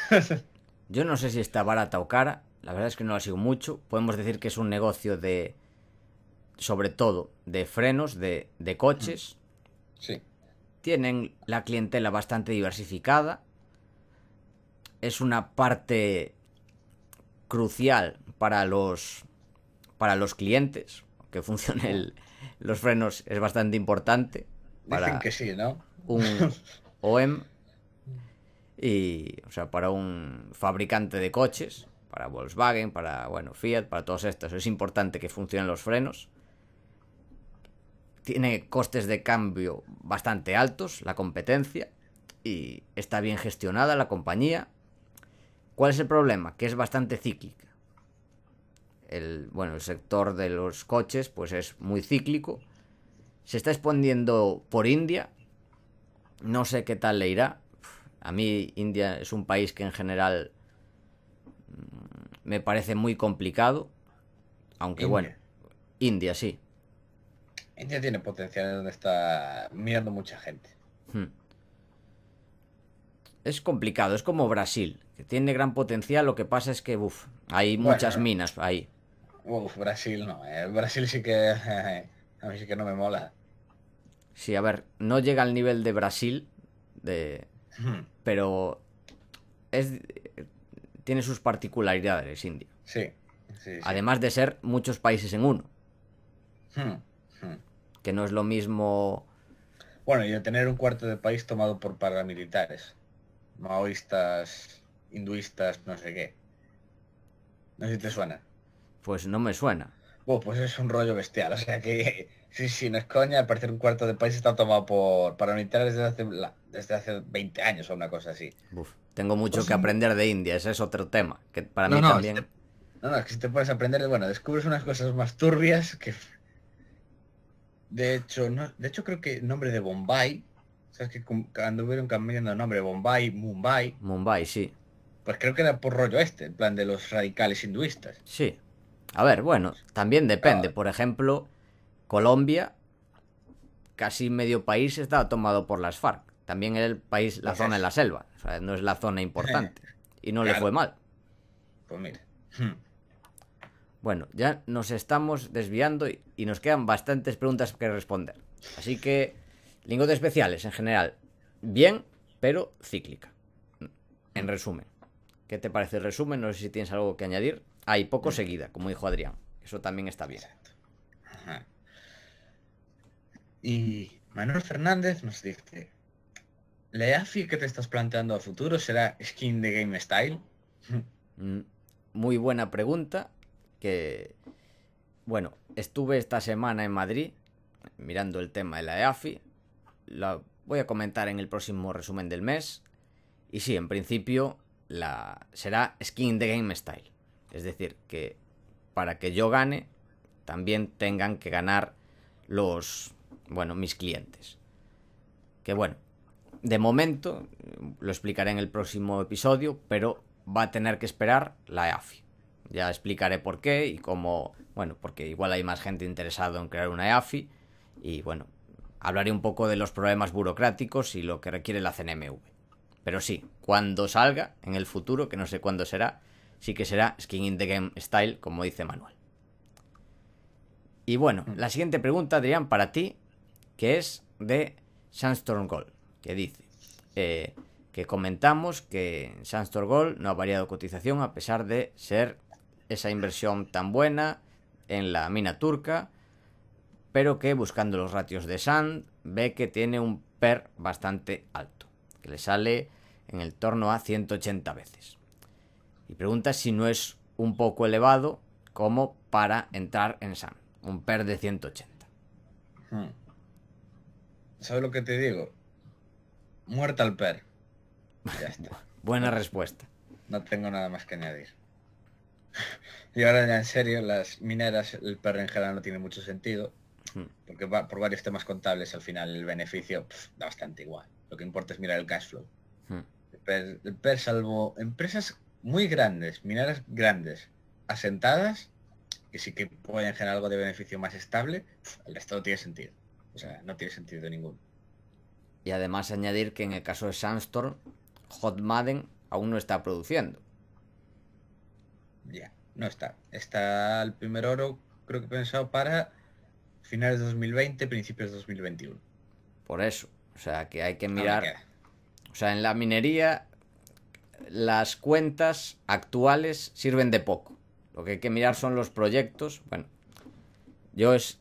Yo no sé si está barata o cara, la verdad es que no la sigo mucho. Podemos decir que es un negocio de, sobre todo, de frenos, de, de coches. Sí. Tienen la clientela bastante diversificada. Es una parte crucial para los para los clientes. Que funcione el- los frenos es bastante importante para Dicen que sí, ¿no? un OEM y o sea para un fabricante de coches para Volkswagen para bueno Fiat para todos estos. Es importante que funcionen los frenos. Tiene costes de cambio bastante altos la competencia y está bien gestionada la compañía. ¿cuál es el problema? que es bastante cíclica. El bueno el sector de los coches pues es muy cíclico. Se está expandiendo por India. No sé qué tal le irá. A mí India es un país que en general me parece muy complicado. Aunque India. bueno, India sí. India tiene potencial donde está mirando mucha gente. Hmm. Es complicado, es como Brasil, que tiene gran potencial, lo que pasa es que uf, hay Bueno, muchas minas ahí. Uf, Brasil no. eh, Brasil sí que... a mí sí que no me mola. Sí, a ver, no llega al nivel de Brasil, de... Hmm, pero es tiene sus particularidades India. Sí. sí, sí. Además de ser muchos países en uno, Hmm, hmm. que no es lo mismo Bueno, y de tener un cuarto de país tomado por paramilitares. Maoístas, hinduistas, no sé qué. No sé si te suena. Pues no me suena. Pues es un rollo bestial. O sea que, sí, sí, no es coña. Al parecer un cuarto del país está tomado por paramilitares desde hace, desde hace 20 años o una cosa así. Uf, tengo mucho Pues que aprender de India, ese es otro tema, que para No, mí no, también... este- No, no, es que si te puedes aprender, bueno, descubres unas cosas más turbias que... De hecho, no, de hecho creo que el nombre de Bombay, sabes que anduvieron cambiando el nombre Bombay, Mumbai, Mumbai, sí. pues creo que era por rollo este, en plan de los radicales hinduistas. Sí. A ver, bueno, también depende. Ah. Por ejemplo, Colombia, casi medio país está tomado por las FARC. También el país, la zona en la selva. O sea, no es la zona importante. Y no le fue mal. Pues mira. hmm, Bueno, ya nos estamos desviando y, y nos quedan bastantes preguntas que responder. Así que, lingotes especiales en general, bien, pero cíclica. En resumen, ¿qué te parece el resumen? No sé si tienes algo que añadir. Hay poco seguida, como dijo Adrián. Eso también está bien. Exacto. Ajá. Y Manuel Fernández nos dice, ¿la EAFI que te estás planteando a futuro será skin de Game Style? Mm, Muy buena pregunta. Que, bueno, estuve esta semana en Madrid mirando el tema de la EAFI. La voy a comentar en el próximo resumen del mes. Y sí, en principio la será skin de Game Style. Es decir, que para que yo gane, también tengan que ganar los, bueno, mis clientes. Que bueno, de momento, lo explicaré en el próximo episodio, pero va a tener que esperar la EAFI. Ya explicaré por qué y cómo, bueno, porque igual hay más gente interesada en crear una EAFI y bueno, hablaré un poco de los problemas burocráticos y lo que requiere la CNMV. Pero sí, cuando salga, en el futuro, que no sé cuándo será, sí que será Skin in the Game Style, como dice Manuel. Y bueno, la siguiente pregunta, Adrián, para ti, que es de Sandstorm Gold, que dice eh, que comentamos que Sandstorm Gold no ha variado cotización a pesar de ser esa inversión tan buena en la mina turca, pero que buscando los ratios de Sand ve que tiene un PER bastante alto, que le sale en el torno a 180 veces. Y pregunta si no es un poco elevado como para entrar en Sand, un PER de 180. Hmm. ¿Sabes lo que te digo? Muerta al per. Ya está. Buena respuesta. No tengo nada más que añadir. Y ahora ya en serio, las mineras, el per en general no tiene mucho sentido. Hmm. Porque va, por varios temas contables al final el beneficio da bastante igual. Lo que importa es mirar el cash flow. Hmm. El PER, el PER, salvo empresas muy grandes, mineras grandes, asentadas, que sí que pueden generar algo de beneficio más estable, el resto no tiene sentido. O sea, no tiene sentido ninguno. Y además añadir que en el caso de Sandstorm, Hot Madden aún no está produciendo. Ya, no está. Está el primer oro, creo que pensado para finales de 2020, principios de 2021. Por eso. O sea que hay que mirar. O sea, en la minería las cuentas actuales sirven de poco. Lo que hay que mirar son los proyectos. Bueno, yo es...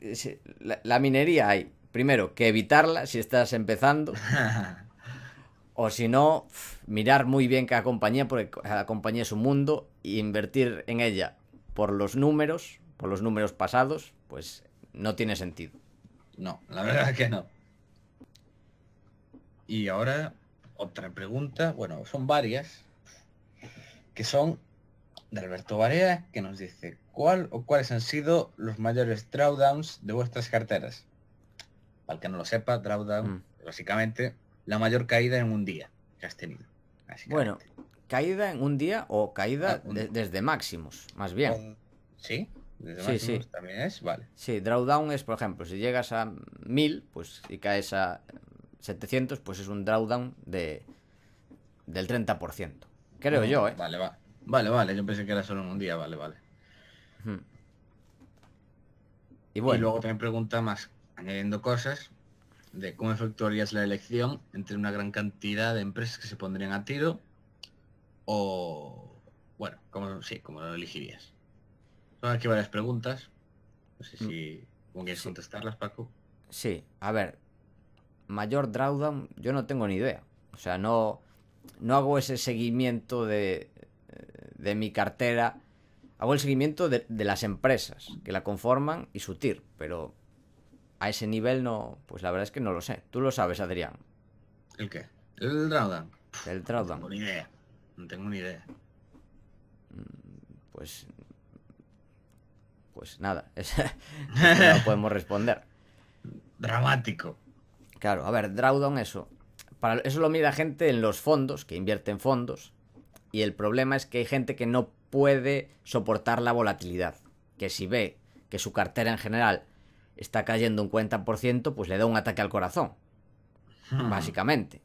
es- la, la minería hay, primero, que evitarla si estás empezando. O si no, mirar muy bien cada compañía, porque cada compañía es un mundo, e invertir en ella por los números, por los números pasados, pues no tiene sentido. No, la verdad que no. Y ahora otra pregunta, bueno, son varias, que son de Alberto Barea, que nos dice, ¿cuál o cuáles han sido los mayores drawdowns de vuestras carteras? Para el que no lo sepa, drawdown, Mm. básicamente, la mayor caída en un día que has tenido. Bueno, caída en un día o caída Ah, un- de- desde máximos, más bien. ¿Sí? Desde Sí, máximos sí. también es, vale. Sí, drawdown es, por ejemplo, si llegas a 1000, pues si caes a 700, pues es un drawdown de del 30%. Creo Ujú, yo, ¿eh? Vale, va. Vale, vale, yo pensé que era solo en un día, vale, vale. Y Y bueno, luego también pregunta más, añadiendo cosas, de cómo efectuarías la elección entre una gran cantidad de empresas que se pondrían a tiro o, bueno, cómo, sí, cómo lo elegirías. Son aquí varias preguntas. No sé si cómo quieres Mm. Sí. contestarlas, Paco. sí, a ver, mayor drawdown, yo no tengo ni idea. O sea, no, no hago ese seguimiento de, de mi cartera hago el seguimiento de, de las empresas que la conforman y su TIR, pero a ese nivel no, pues la verdad es que no lo sé. Tú lo sabes, Adrián. ¿El qué? ¿El Drawdown? El No drawdown. tengo ni idea. No tengo ni idea. Pues. Pues nada, es- no podemos responder. Dramático. Claro, a ver, drawdown, eso. Para, eso lo mide la gente en los fondos, que invierte en fondos. Y el problema es que hay gente que no puede soportar la volatilidad. Que si ve que su cartera en general está cayendo un 40%, pues le da un ataque al corazón. básicamente.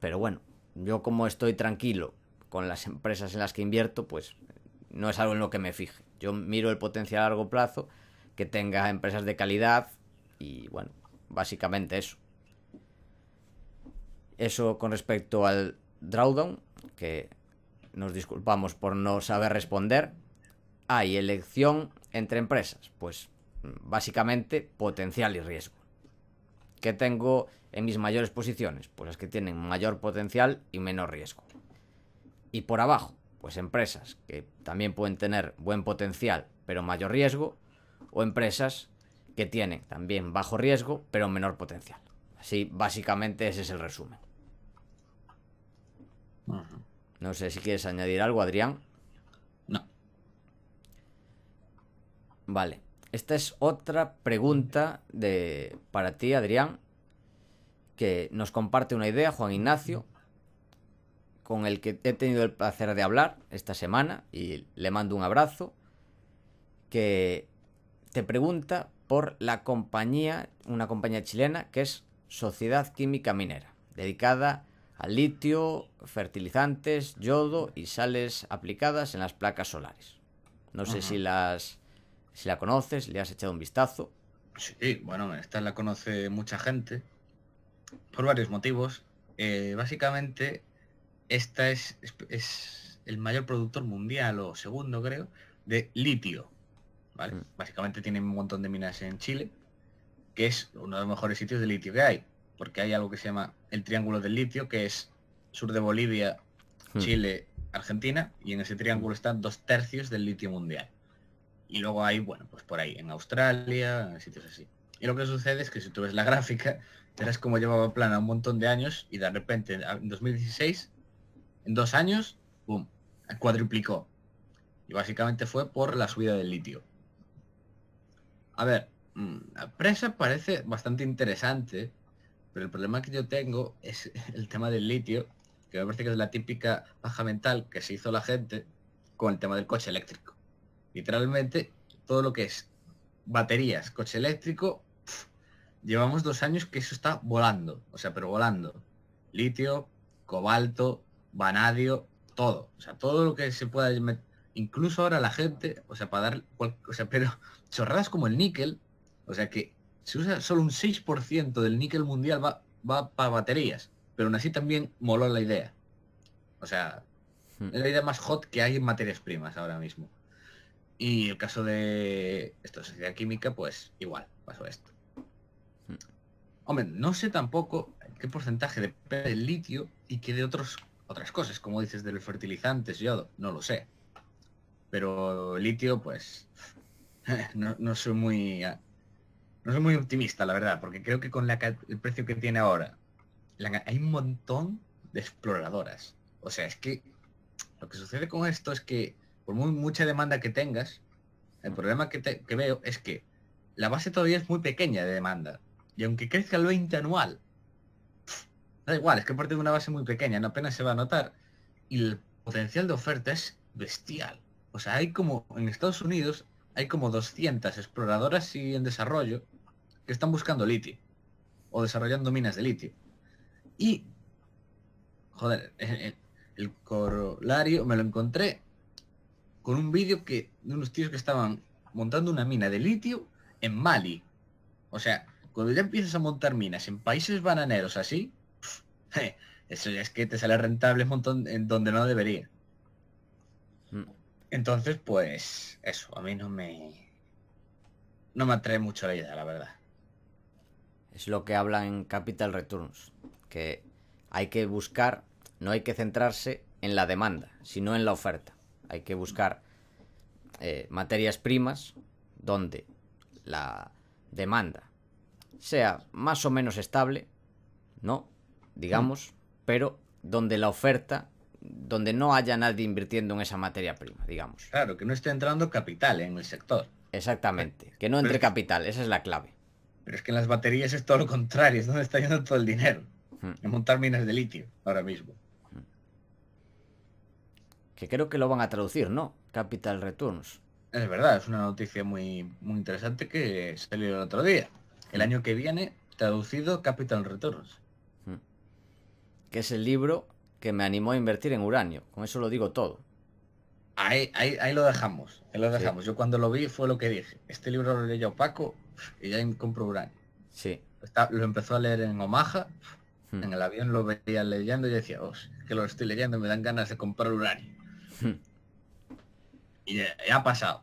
Pero bueno, yo como estoy tranquilo con las empresas en las que invierto, pues no es algo en lo que me fije. Yo miro el potencial a largo plazo, que tenga empresas de calidad y bueno, básicamente eso. Eso con respecto al drawdown, que nos disculpamos por no saber responder. Hay elección entre empresas, pues básicamente potencial y riesgo. ¿Qué tengo en mis mayores posiciones? Pues las que tienen mayor potencial y menor riesgo. Y por abajo, pues empresas que también pueden tener buen potencial pero mayor riesgo, o empresas que tienen también bajo riesgo pero menor potencial. Así, básicamente ese es el resumen. No sé si quieres añadir algo, Adrián. No. Vale. Esta es otra pregunta de para ti, Adrián, que nos comparte una idea, Juan Ignacio, con el que he tenido el placer de hablar esta semana y le mando un abrazo, que te pregunta por la compañía, una compañía chilena que es Sociedad Química Minera, dedicada al litio, fertilizantes, yodo y sales aplicadas en las placas solares. No sé Ajá. si las si la conoces, le has echado un vistazo. Sí, bueno, esta la conoce mucha gente por varios motivos. Eh, básicamente, esta es, es, es el mayor productor mundial, o segundo creo, de litio. ¿vale? Mm. Básicamente tiene un montón de minas en Chile, que es uno de los mejores sitios de litio que hay, porque hay algo que se llama el Triángulo del Litio, que es sur de Bolivia, Hmm. Chile, Argentina, y en ese triángulo están dos tercios del litio mundial. Y luego hay, bueno, pues por ahí, en Australia, en sitios así. Y lo que sucede es que si tú ves la gráfica, verás cómo llevaba plana un montón de años y de repente en 2016, en dos años, ¡pum!, cuadruplicó. Y básicamente fue por la subida del litio. A ver, mm, la presa parece bastante interesante, pero el problema que yo tengo es el tema del litio, que me parece que es la típica baja mental que se hizo la gente con el tema del coche eléctrico. Literalmente, todo lo que es baterías, coche eléctrico, llevamos dos años que eso está volando, o sea, pero volando. Litio, cobalto, vanadio, todo. O sea, todo lo que se pueda Incluso ahora la gente, o sea, para dar, cual- o sea, pero chorradas como el níquel, o sea que se usa solo un 6% del níquel mundial va, va para baterías, pero aún así también moló la idea. O sea, Hmm. es la idea más hot que hay en materias primas ahora mismo. Y el caso de esto, sociedad química, pues igual, pasó esto. Hmm. Hombre, no sé tampoco qué porcentaje depende del litio y qué de otros, otras cosas, como dices, de los fertilizantes, yodo, no lo sé. Pero litio, pues, no, no soy muy... No soy muy optimista, la verdad, porque creo que con la el precio que tiene ahora, la- hay un montón de exploradoras. O sea, es que lo que sucede con esto es que por muy mucha demanda que tengas, el problema que, te- que veo es que la base todavía es muy pequeña de demanda. Y aunque crezca el 20 anual, da igual, es que parte de una base muy pequeña, no apenas se va a notar. Y el potencial de oferta es bestial. O sea, hay como, en Estados Unidos, hay como 200 exploradoras y en desarrollo que están buscando litio. O desarrollando minas de litio. Y, joder, el- el corolario me lo encontré con un vídeo que de unos tíos que estaban montando una mina de litio en Mali. O sea, cuando ya empiezas a montar minas en países bananeros así, eso ya es que te sale rentable un montón en donde no debería. Mm. Entonces, pues, eso, a mí no me... No me atrae mucho la idea, la verdad. Es lo que hablan en Capital Returns, que hay que buscar, no hay que centrarse en la demanda, sino en la oferta. Hay que buscar eh, materias primas donde la demanda sea más o menos estable, ¿no? Digamos, pero donde la oferta, donde no haya nadie invirtiendo en esa materia prima, digamos. Claro, que no esté entrando capital en el sector. Exactamente, que no entre capital, esa es la clave. Pero es que en las baterías es todo lo contrario, es donde está yendo todo el dinero. En montar minas de litio, ahora mismo. Que creo que lo van a traducir, ¿no? Capital Returns. Es verdad, es una noticia muy, muy interesante que salió el otro día. El año que viene, traducido Capital Returns. Que es el libro que me animó a invertir en uranio. Con eso lo digo todo. Ahí, ahí, ahí lo dejamos, ahí lo Sí. dejamos. Yo cuando lo vi fue lo que dije. Este libro lo leí a Paco y ya compro uranio. Sí. Está- lo empezó a leer en Omaha, Hmm. en el avión lo veía leyendo y decía, oh, es que lo estoy leyendo, me dan ganas de comprar uranio. Y ya, ya ha pasado.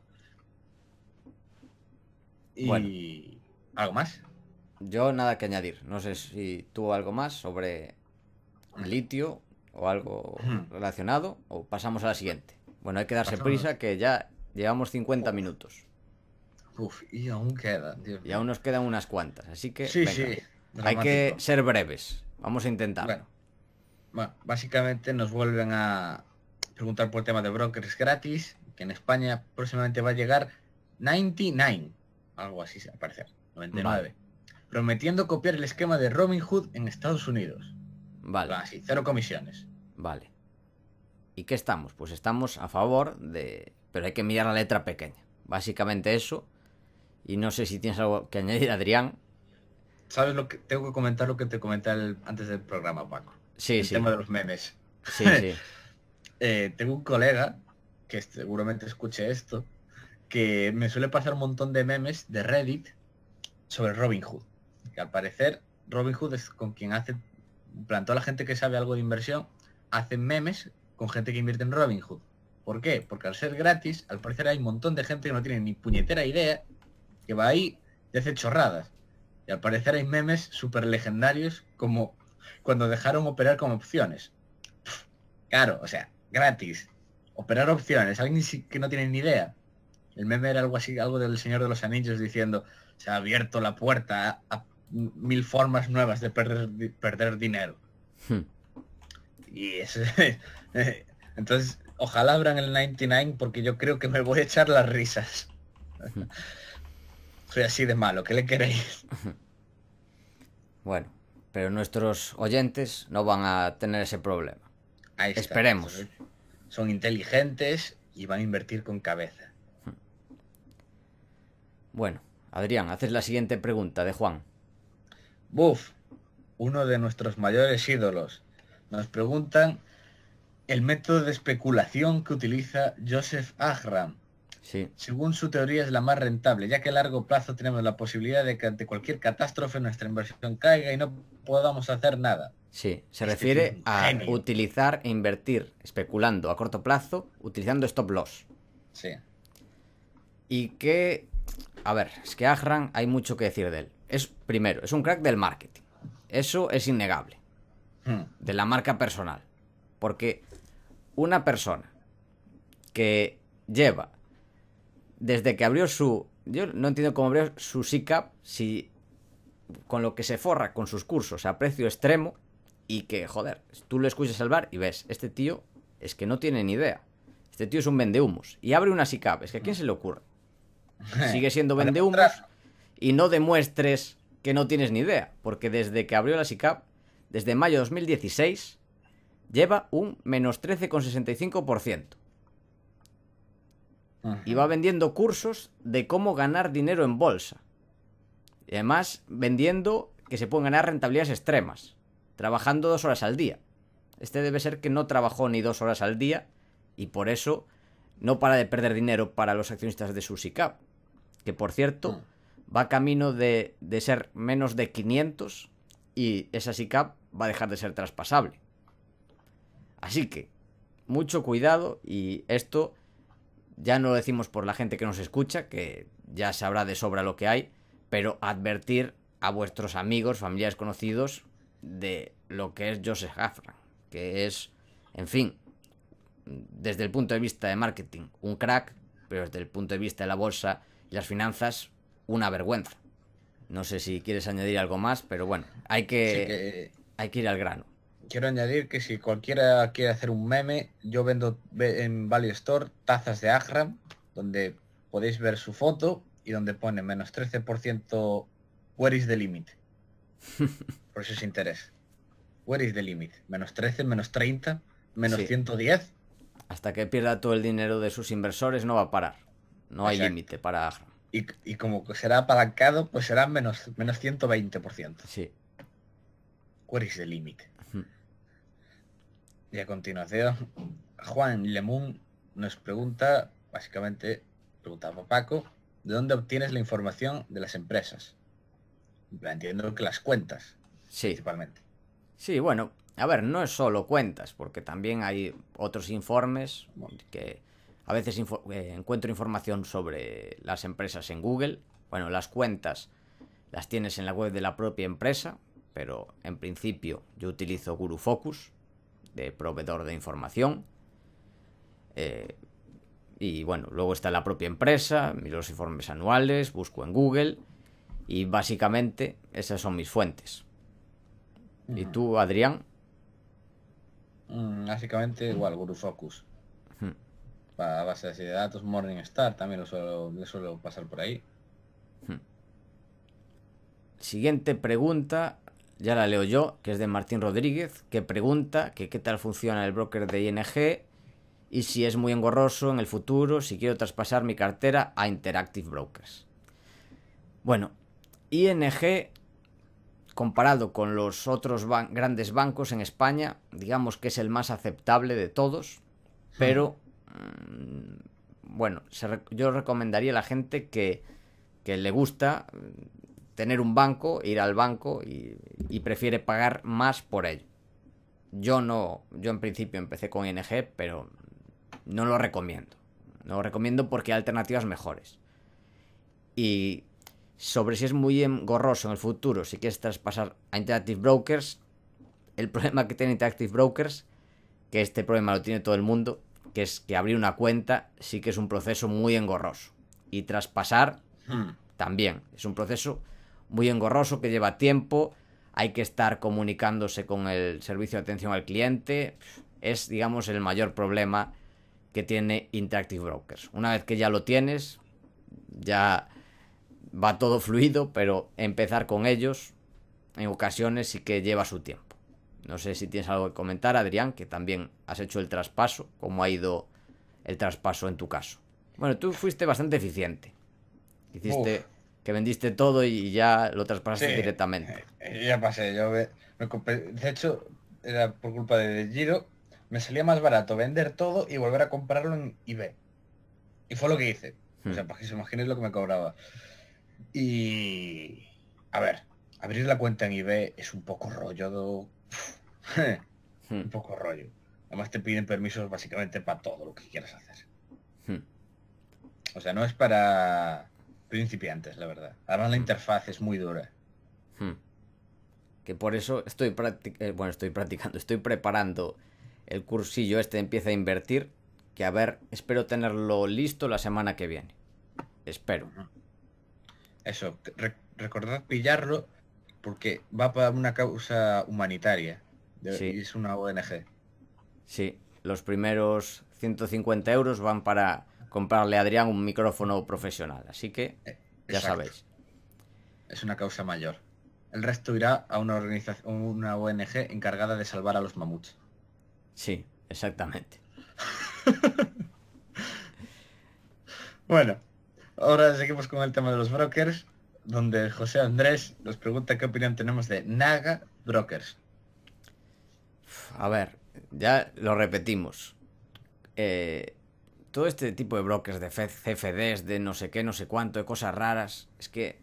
Y Bueno. algo más. Yo nada que añadir. No sé si tú algo más sobre litio o algo relacionado o pasamos a la siguiente. Bueno, hay que darse Pasamos. prisa que ya llevamos 50 minutos Uf, y aún queda. Dios y aún nos quedan unas cuantas. Así que Sí, venga, sí. hay que ser breves. Vamos a intentar. Bueno, bueno, básicamente nos vuelven a preguntar por el tema de brokers gratis, que en España próximamente va a llegar 99, algo así al parecer, 99, prometiendo copiar el esquema de Robinhood en Estados Unidos. Vale. Así, cero comisiones. Vale. ¿Y qué estamos? Pues estamos a favor de... Pero hay que mirar la letra pequeña. Básicamente eso. Y no sé si tienes algo que añadir, Adrián. ¿Sabes lo que tengo que comentar lo que te comenté antes del programa, Paco? Sí, el sí. tema de los memes. Sí, sí. Eh, tengo un colega que seguramente escuche esto, que me suele pasar un montón de memes de Reddit sobre Robinhood. Que al parecer Robinhood es con quien hace, en plan, toda la gente que sabe algo de inversión, hace memes con gente que invierte en Robinhood. ¿Por qué? Porque al ser gratis, al parecer hay un montón de gente que no tiene ni puñetera idea, que va ahí y hace chorradas. Y al parecer hay memes súper legendarios como cuando dejaron operar como opciones. Claro, o sea, gratis. Operar opciones, alguien que no tiene ni idea. El meme era algo así, algo del Señor de los Anillos diciendo, se ha abierto la puerta a, a mil formas nuevas de perder, perder dinero. Hmm. Y eso, entonces, ojalá abran el 99 porque yo creo que me voy a echar las risas. Soy así de malo, ¿qué le queréis? Bueno, pero nuestros oyentes no van a tener ese problema. Ahí está. Esperemos. Son inteligentes y van a invertir con cabeza. Bueno, Adrián, haces la siguiente pregunta de Juan. Buf, uno de nuestros mayores ídolos. Nos preguntan el método de especulación que utiliza Joseph Agram. Sí, Según su teoría es la más rentable, ya que a largo plazo tenemos la posibilidad de que ante cualquier catástrofe nuestra inversión caiga y no podamos hacer nada. sí. Se Este refiere a genio. utilizar e invertir especulando a corto plazo utilizando stop loss. Sí. Y que, a ver, es que Ahran hay mucho que decir de él. Es, primero, es un crack del marketing. Eso es innegable. Hmm. De la marca personal. Porque una persona que lleva desde que abrió su... Yo no entiendo cómo abrió su SICAP si con lo que se forra con sus cursos a precio extremo y que, joder, tú lo escuchas al bar y ves, este tío es que no tiene ni idea. Este tío es un vendehumos. Y abre una SICAP. Es que a quién se le ocurre. Sigue siendo vendehumos y no demuestres que no tienes ni idea, porque desde que abrió la SICAP, desde mayo de 2016, lleva un menos 13,65%. Y va vendiendo cursos de cómo ganar dinero en bolsa. Y además vendiendo que se pueden ganar rentabilidades extremas, trabajando dos horas al día. Este debe ser que no trabajó ni dos horas al día y por eso no para de perder dinero para los accionistas de su SICAP. Que por cierto, va camino de, de ser menos de 500 y esa SICAP va a dejar de ser traspasable. Así que, mucho cuidado y esto ya no lo decimos por la gente que nos escucha, que ya sabrá de sobra lo que hay, pero advertir a vuestros amigos, familiares conocidos de lo que es Joseph Hafran, que es, en fin, desde el punto de vista de marketing, un crack, pero desde el punto de vista de la bolsa y las finanzas, una vergüenza. No sé si quieres añadir algo más, pero bueno, hay que, Sí que hay que ir al grano. Quiero añadir que si cualquiera quiere hacer un meme, yo vendo ve- en Value Store tazas de Agram, donde podéis ver su foto y donde pone menos 13% Where is the limit? Por si os interesa. Where is the limit? Menos 13, menos 30, menos Sí. 110. Hasta que pierda todo el dinero de sus inversores no va a parar. No hay límite para Agram. Y, y como será apalancado, pues será menos, menos 120%. Sí. Where is the limit? Y a continuación, Juan Lemun nos pregunta, básicamente, preguntaba Paco, ¿de dónde obtienes la información de las empresas? Entiendo que las cuentas, Sí. principalmente. Sí, bueno, a ver, no es solo cuentas, porque también hay otros informes que a veces eh, encuentro información sobre las empresas en Google. Bueno, las cuentas las tienes en la web de la propia empresa, pero en principio yo utilizo Guru Focus de proveedor de información. Eh, y bueno, luego está la propia empresa, miro los informes anuales, busco en Google y básicamente esas son mis fuentes. ¿Y tú, Adrián? Mm, básicamente igual, Guru Focus. Ujú. Para bases de datos, Morningstar también lo suelo, le suelo pasar por ahí. Siguiente pregunta, ya la leo yo, que es de Martín Rodríguez, que pregunta que qué tal funciona el broker de ING y si es muy engorroso en el futuro si quiero traspasar mi cartera a Interactive Brokers. Bueno, ING, comparado con los otros ban- grandes bancos en España, digamos que es el más aceptable de todos, pero mm, bueno, se re- yo recomendaría a la gente que, que le gusta tener un banco, ir al banco y, y prefiere pagar más por ello. Yo no, yo en principio empecé con ING, pero no lo recomiendo. No lo recomiendo porque hay alternativas mejores. Y sobre si es muy engorroso en el futuro, si quieres traspasar a Interactive Brokers, el problema que tiene Interactive Brokers, que este problema lo tiene todo el mundo, que es que abrir una cuenta sí que es un proceso muy engorroso. Y traspasar Hmm. también. Es un proceso muy engorroso que lleva tiempo. Hay que estar comunicándose con el servicio de atención al cliente. Es, digamos, el mayor problema que tiene Interactive Brokers. Una vez que ya lo tienes, ya va todo fluido, pero empezar con ellos en ocasiones sí que lleva su tiempo. No sé si tienes algo que comentar, Adrián, que también has hecho el traspaso, cómo ha ido el traspaso en tu caso. Bueno, tú fuiste bastante eficiente. Hiciste. Que vendiste todo y ya lo traspasaste Sí, directamente. eh, ya pasé, yo me, me compré- de hecho, era por culpa de Giro, me salía más barato vender todo y volver a comprarlo en eBay. Y fue lo que hice. O sea, Hmm. para que se imaginen lo que me cobraba. Y... A ver, abrir la cuenta en eBay es un poco rollo... de- Hmm, un poco rollo. Además te piden permisos básicamente para todo lo que quieras hacer. hmm. O sea, no es para principiantes, la verdad. Además la interfaz es muy dura. Hmm. Que por eso estoy eh, bueno, estoy practicando, estoy preparando el cursillo este empieza a invertir, que a ver, espero tenerlo listo la semana que viene. Espero. Eso, re- recordad pillarlo porque va para una causa humanitaria. De- Sí. y es una ONG. Sí, los primeros 150 euros van para comprarle a Adrián un micrófono profesional, así que ya Exacto. sabéis. Es una causa mayor. El resto irá a una organización, una ONG encargada de salvar a los mamuts. Sí, exactamente. Bueno, ahora seguimos con el tema de los brokers, donde José Andrés nos pregunta qué opinión tenemos de Naga Brokers. A ver, ya lo repetimos. Eh, todo este tipo de brokers de CFDs, de no sé qué, no sé cuánto, de cosas raras, es que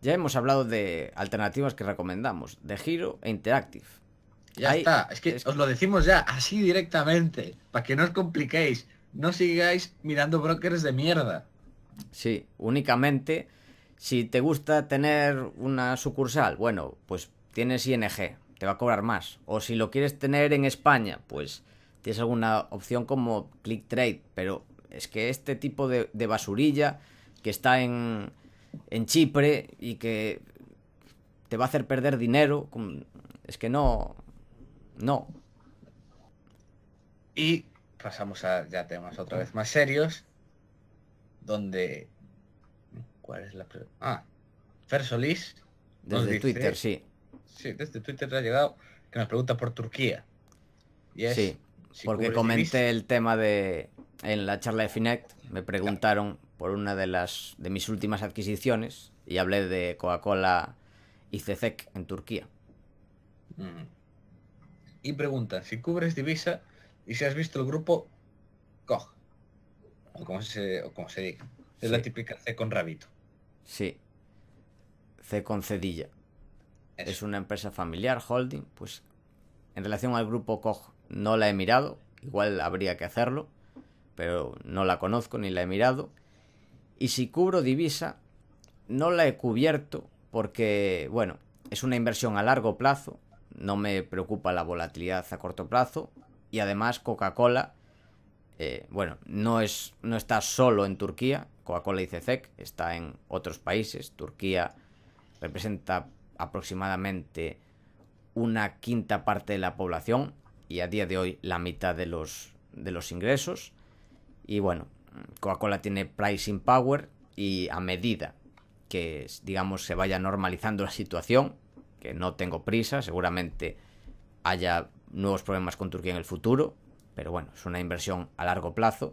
ya hemos hablado de alternativas que recomendamos, de Giro e Interactive. Ya está, es que es- os lo decimos ya, así directamente, para que no os compliquéis, no sigáis mirando brokers de mierda. Sí, únicamente si te gusta tener una sucursal, bueno, pues tienes ING, te va a cobrar más. O si lo quieres tener en España, pues tienes alguna opción como ClickTrade, pero es que este tipo de, de basurilla que está en, en Chipre y que te va a hacer perder dinero, es que no, no, Y pasamos a ya temas otra vez más serios, donde... ¿Cuál es la... pre- Ah, Fer Solís desde dice- Twitter, sí, Sí, desde Twitter ha llegado que nos pregunta por Turquía. Y es, sí, si porque comenté el tema de, en la charla de Finect, me preguntaron por una de las, de mis últimas adquisiciones y hablé de Coca-Cola y CECEC en Turquía. Mm. Y preguntan si cubres divisa y si has visto el grupo COG. O como se, o como se diga. Es la típica C con rabito. Sí, C con Cedilla. Es una empresa familiar, holding, pues en relación al grupo Koch no la he mirado, igual habría que hacerlo, pero no la conozco ni la he mirado. Y si cubro divisa, no la he cubierto porque, bueno, es una inversión a largo plazo, no me preocupa la volatilidad a corto plazo y además Coca-Cola, eh, bueno, no, es, no está solo en Turquía, Coca-Cola y CECEC, está en otros países, Turquía representa aproximadamente una quinta parte de la población y a día de hoy la mitad de los, de los ingresos. Y bueno, Coca-Cola tiene pricing power y a medida que, digamos, se vaya normalizando la situación, que no tengo prisa, seguramente haya nuevos problemas con Turquía en el futuro, pero bueno, es una inversión a largo plazo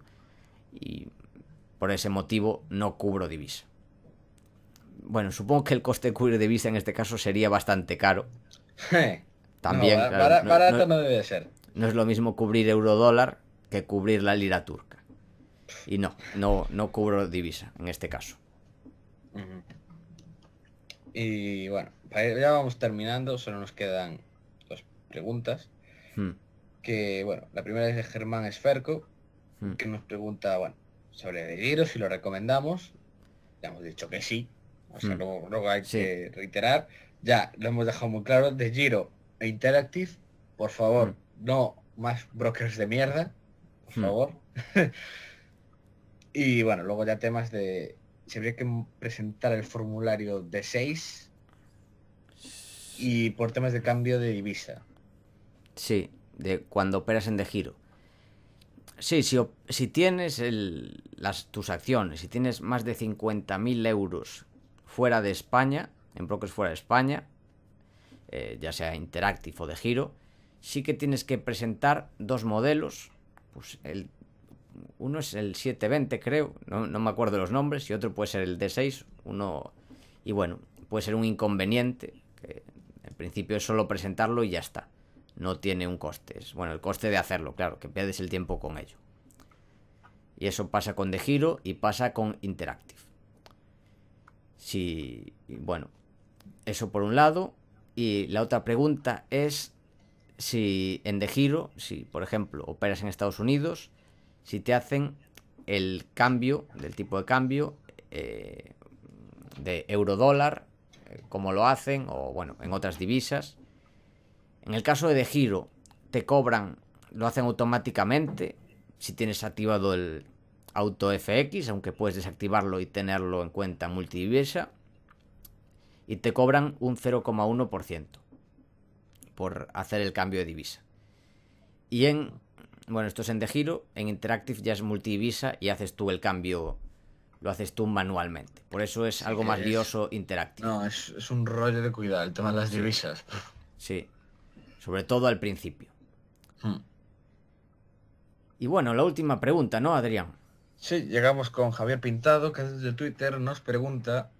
y por ese motivo no cubro divisa. Bueno, supongo que el coste de cubrir divisa en este caso sería bastante caro. También, No, claro, no- barato no- no debe ser. no es lo mismo cubrir euro-dólar que cubrir la lira turca. Y no, no, no cubro divisa en este caso. Y bueno, ya vamos terminando, solo nos quedan dos preguntas. Hmm, Que bueno, la primera es de Germán Esferco, hmm. que nos pregunta, bueno, sobre De Giro, si lo recomendamos. Ya hemos dicho que sí. O sea, Mm. luego, luego hay Sí. que reiterar. Ya lo hemos dejado muy claro. De Giro Interactive, por favor, no más brokers de mierda. Por Mm. favor. y bueno, luego ya temas de. Si habría que presentar el formulario de 6 y por temas de cambio de divisa. Sí, de cuando operas en de giro. Sí, si tienes el- las, tus acciones, si tienes más de 50.000 euros fuera de España, en brokers fuera de España, eh, ya sea Interactive o de giro, sí que tienes que presentar dos modelos. Pues el, uno es el 720, creo, no, no me acuerdo los nombres, y otro puede ser el D6. Uno, y bueno, puede ser un inconveniente, que en principio es solo presentarlo y ya está no tiene un coste. Bueno, el coste de hacerlo, claro, que pierdes el tiempo con ello. Y eso pasa con De Giro y pasa con Interactive. Si, bueno, eso por un lado. Y la otra pregunta es si en De Giro, si por ejemplo operas en Estados Unidos, si te hacen el cambio del tipo de cambio eh, de euro-dólar, eh, como lo hacen, o bueno, en otras divisas. En el caso de De Giro, te cobran, lo hacen automáticamente si tienes activado el Auto FX, aunque puedes desactivarlo y tenerlo en cuenta en multidivisa. Y te cobran un 0,1% por hacer el cambio de divisa. Y en, bueno, esto es en De Giro, en Interactive ya es multidivisa y haces tú el cambio, lo haces tú manualmente. Por eso es algo más es- lioso Interactive. No, es, es un rollo de cuidado el tema de las divisas. Sí, sobre todo al principio. Hmm. Y bueno, la última pregunta, ¿no, Adrián? Sí, llegamos con Javier Pintado, que desde Twitter nos pregunta,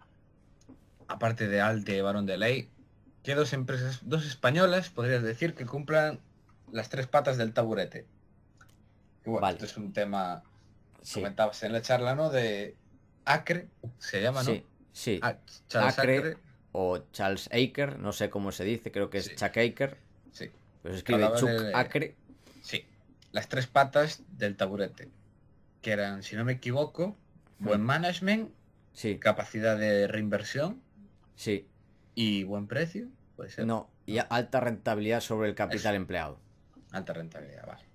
aparte de Alte Barón de Ley, ¿qué dos empresas, dos españolas, podrías decir, que cumplan las tres patas del taburete? Bueno, Vale. esto es un tema, Sí, comentabas en la charla, ¿no? De Acre, se llama, ¿no? sí, sí. Ah, Charles Acre. Acre. O Charles Aker, no sé cómo se dice, creo que es Sí. Chuck Aker. Sí, Pero se escribe Chuck de- Acre. sí. Las tres patas del taburete. Que eran, si no me equivoco, buen management, Sí, capacidad de reinversión sí. y buen precio. Puede ser. No, y alta rentabilidad sobre el capital empleado. Alta rentabilidad, vale.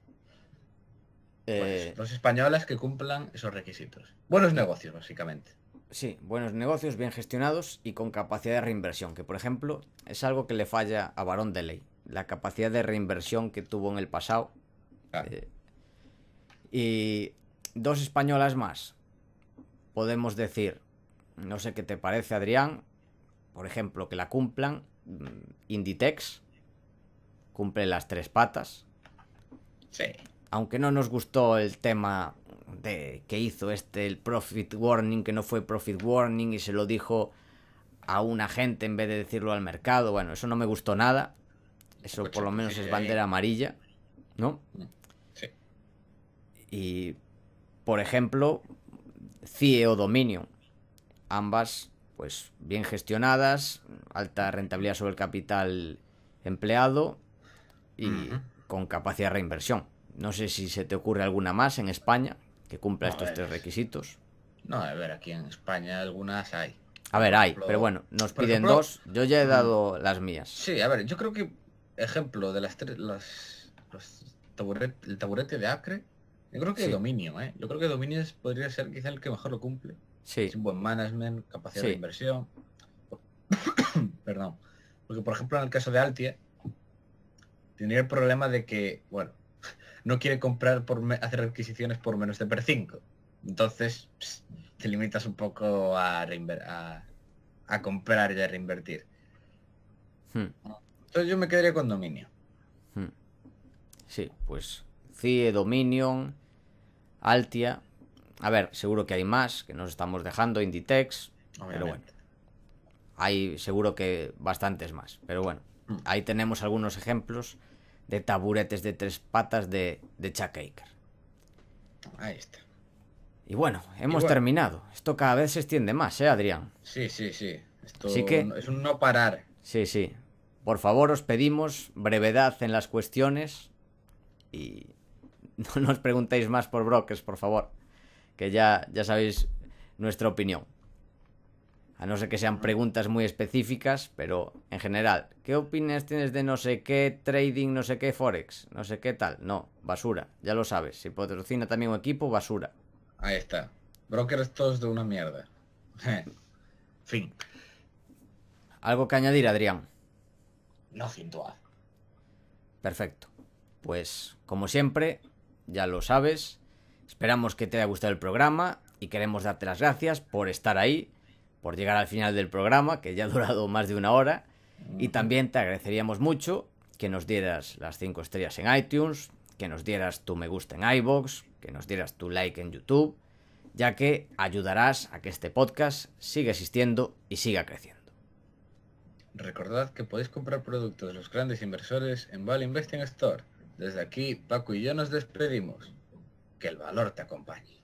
Pues, Eh, dos españolas que cumplan esos requisitos. Buenos negocios, básicamente. Sí, buenos negocios, bien gestionados y con capacidad de reinversión, que por ejemplo es algo que le falla a Barón de Ley. La capacidad de reinversión que tuvo en el pasado. Ah, Eh, y dos españolas más. Podemos decir, no sé qué te parece Adrián, por ejemplo, que la cumplan mm, Inditex, cumple las tres patas. sí. Aunque no nos gustó el tema de que hizo este el profit warning, que no fue profit warning y se lo dijo a un agente en vez de decirlo al mercado. Bueno, eso no me gustó nada. Eso por lo menos es bandera amarilla, ¿no? Sí. Y, por ejemplo, CIE o Dominion. Ambas, pues, bien gestionadas, alta rentabilidad sobre el capital empleado y con capacidad de reinversión. No sé si se te ocurre alguna más en España que cumpla No, estos es- tres requisitos. No, a ver, aquí en España algunas hay. A ver, hay, ejemplo- pero bueno, nos piden ejemplo- dos. Yo ya he dado las mías. Sí, a ver, yo creo que ejemplo de las tres, las, los taburet- el taburete de Acre, yo creo que Sí. Dominio, ¿eh? Yo creo que Dominio podría ser quizá el que mejor lo cumple. Sí, Es un buen management, capacidad Sí. de inversión. Perdón. Porque, por ejemplo, en el caso de Altia, tendría el problema de que, bueno, no quiere comprar por hacer adquisiciones por menos de per 5. Entonces, te limitas un poco a, a, a comprar y a reinvertir. Hmm, Entonces yo me quedaría con dominio. hmm. sí, pues CIE, Dominion, Altia. A ver, seguro que hay más que nos estamos dejando, Inditex, pero bueno. Hay seguro que bastantes más. Pero bueno, Mm. ahí tenemos algunos ejemplos de taburetes de tres patas de, de Chuck Aker. Ahí está. Y bueno, hemos bueno. terminado. Esto cada vez se extiende más, ¿eh, Adrián? Sí, sí, sí. Esto Así que- es un no parar. Sí, sí. Por favor, os pedimos brevedad en las cuestiones y no nos preguntéis más por brokers, por favor, que ya, ya sabéis nuestra opinión. A no ser que sean preguntas muy específicas, pero en general, ¿qué opinión tienes de no sé qué trading, no sé qué forex, no sé qué tal? No, basura, ya lo sabes. Si patrocina también un equipo, basura. Ahí está. Brokers todos de una mierda. fin. ¿Algo que añadir, Adrián? No cintuad. Perfecto. Pues, como siempre, ya lo sabes, esperamos que te haya gustado el programa y queremos darte las gracias por estar ahí, por llegar al final del programa, que ya ha durado más de una hora, y también te agradeceríamos mucho que nos dieras las 5 estrellas en iTunes, que nos dieras tu me gusta en iBox, que nos dieras tu like en YouTube, ya que ayudarás a que este podcast siga existiendo y siga creciendo. Recordad que podéis comprar productos de los grandes inversores en Val Investing Store. Desde aquí, Paco y yo nos despedimos. Que el valor te acompañe.